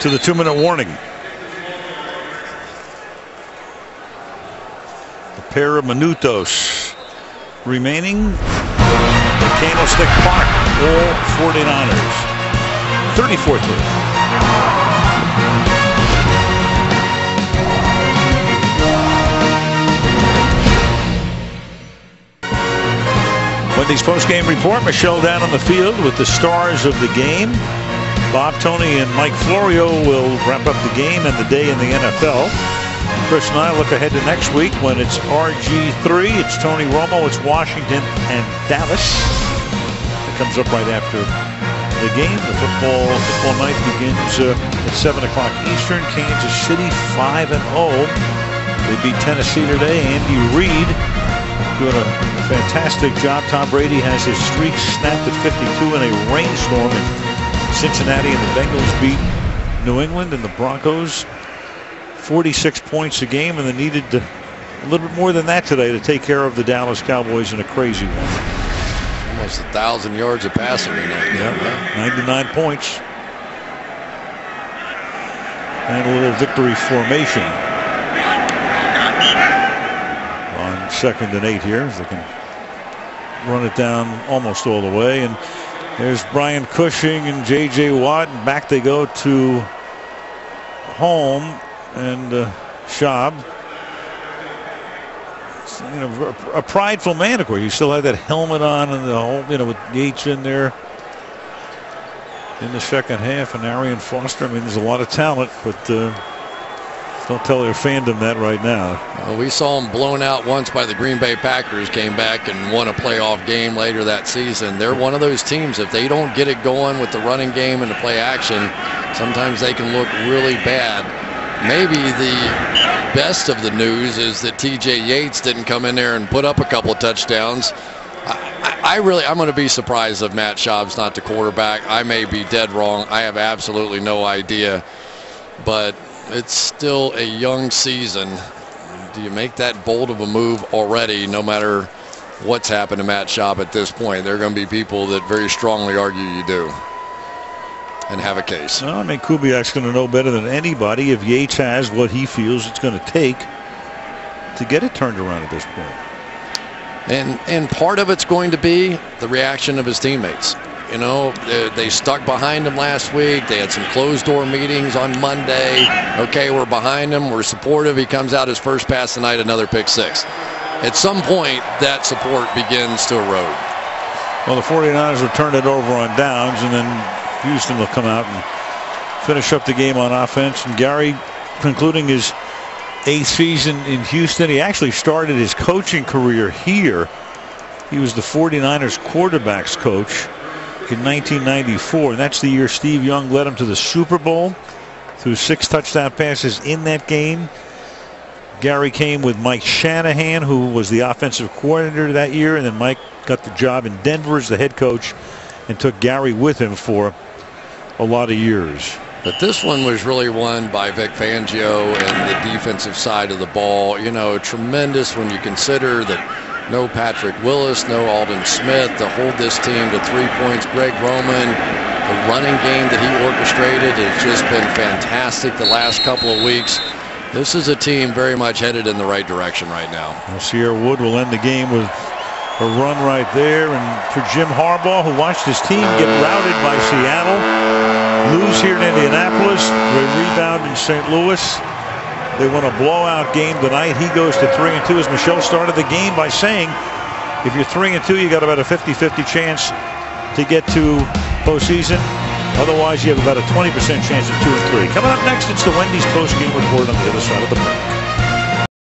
to the two-minute warning. Pair of minutos remaining. Candlestick Park, all 49ers. 34-3. Wendy's post-game report. Michelle down on the field with the stars of the game. Bob Tony and Mike Florio will wrap up the game and the day in the NFL. Chris and I look ahead to next week when it's RG3. It's Tony Romo. It's Washington and Dallas. It comes up right after the game. The football football night begins uh, at 7 o'clock Eastern. Kansas City 5 and 0. They beat Tennessee today. Andy Reid doing a fantastic job. Tom Brady has his streak snapped at 52 in a rainstorm in Cincinnati, and the Bengals beat New England and the Broncos 46 points a game, and they needed to, a little bit more than that today to take care of the Dallas Cowboys in a crazy one. Almost a thousand yards of passing in that game. 99 points. And a little victory formation on second and eight here. They can run it down almost all the way. And there's Brian Cushing and J.J. Watt. And back they go to home and uh, Schaub. You know, a prideful man, of course. You still have that helmet on and the whole, you know, with in there in the second half and Arian Foster. I mean, there's a lot of talent, but uh, don't tell their fandom that right now. Well, we saw them blown out once by the Green Bay Packers, came back and won a playoff game later that season. They're one of those teams, if they don't get it going with the running game and the play action, sometimes they can look really bad. Maybe the best of the news is that TJ Yates didn't come in there and put up a couple of touchdowns. I, I really, I'm going to be surprised if Matt Schaub's not the quarterback. I may be dead wrong. I have absolutely no idea. But it's still a young season. Do you make that bold of a move already, no matter what's happened to Matt Schaub at this point? There are going to be people that very strongly argue you do and have a case. Well, I mean, Kubiak's going to know better than anybody if Yates has what he feels it's going to take to get it turned around at this point. And and part of it's going to be the reaction of his teammates. You know, they, they, stuck behind him last week. They had some closed door meetings on Monday. Okay, we're behind him. We're supportive. He comes out his first pass tonight, another pick six. At some point, that support begins to erode. Well, the 49ers will turn it over on downs, and then Houston will come out and finish up the game on offense. And Gary concluding his eighth season in Houston. He actually started his coaching career here. He was the 49ers quarterbacks coach in 1994. And that's the year Steve Young led him to the Super Bowl through six touchdown passes in that game. Gary came with Mike Shanahan, who was the offensive coordinator that year, and then Mike got the job in Denver as the head coach and took Gary with him for a lot of years. But this one was really won by Vic Fangio and the defensive side of the ball. You know, tremendous when you consider that no Patrick Willis, no Aldon Smith to hold this team to three points. Greg Roman, the running game that he orchestrated has just been fantastic the last couple of weeks. This is a team very much headed in the right direction right now. Well, Cierre Wood will end the game with a run right there. And for Jim Harbaugh, who watched his team get routed by Seattle, lose here in Indianapolis, they rebound in St. Louis. They won a blowout game tonight. He goes to 3 and 2 as Michelle started the game by saying if you're 3 and 2, you got about a 50 50 chance to get to postseason. Otherwise, you have about a 20% chance of 2 and 3. Coming up next, it's the Wendy's post game report on the other side of the break.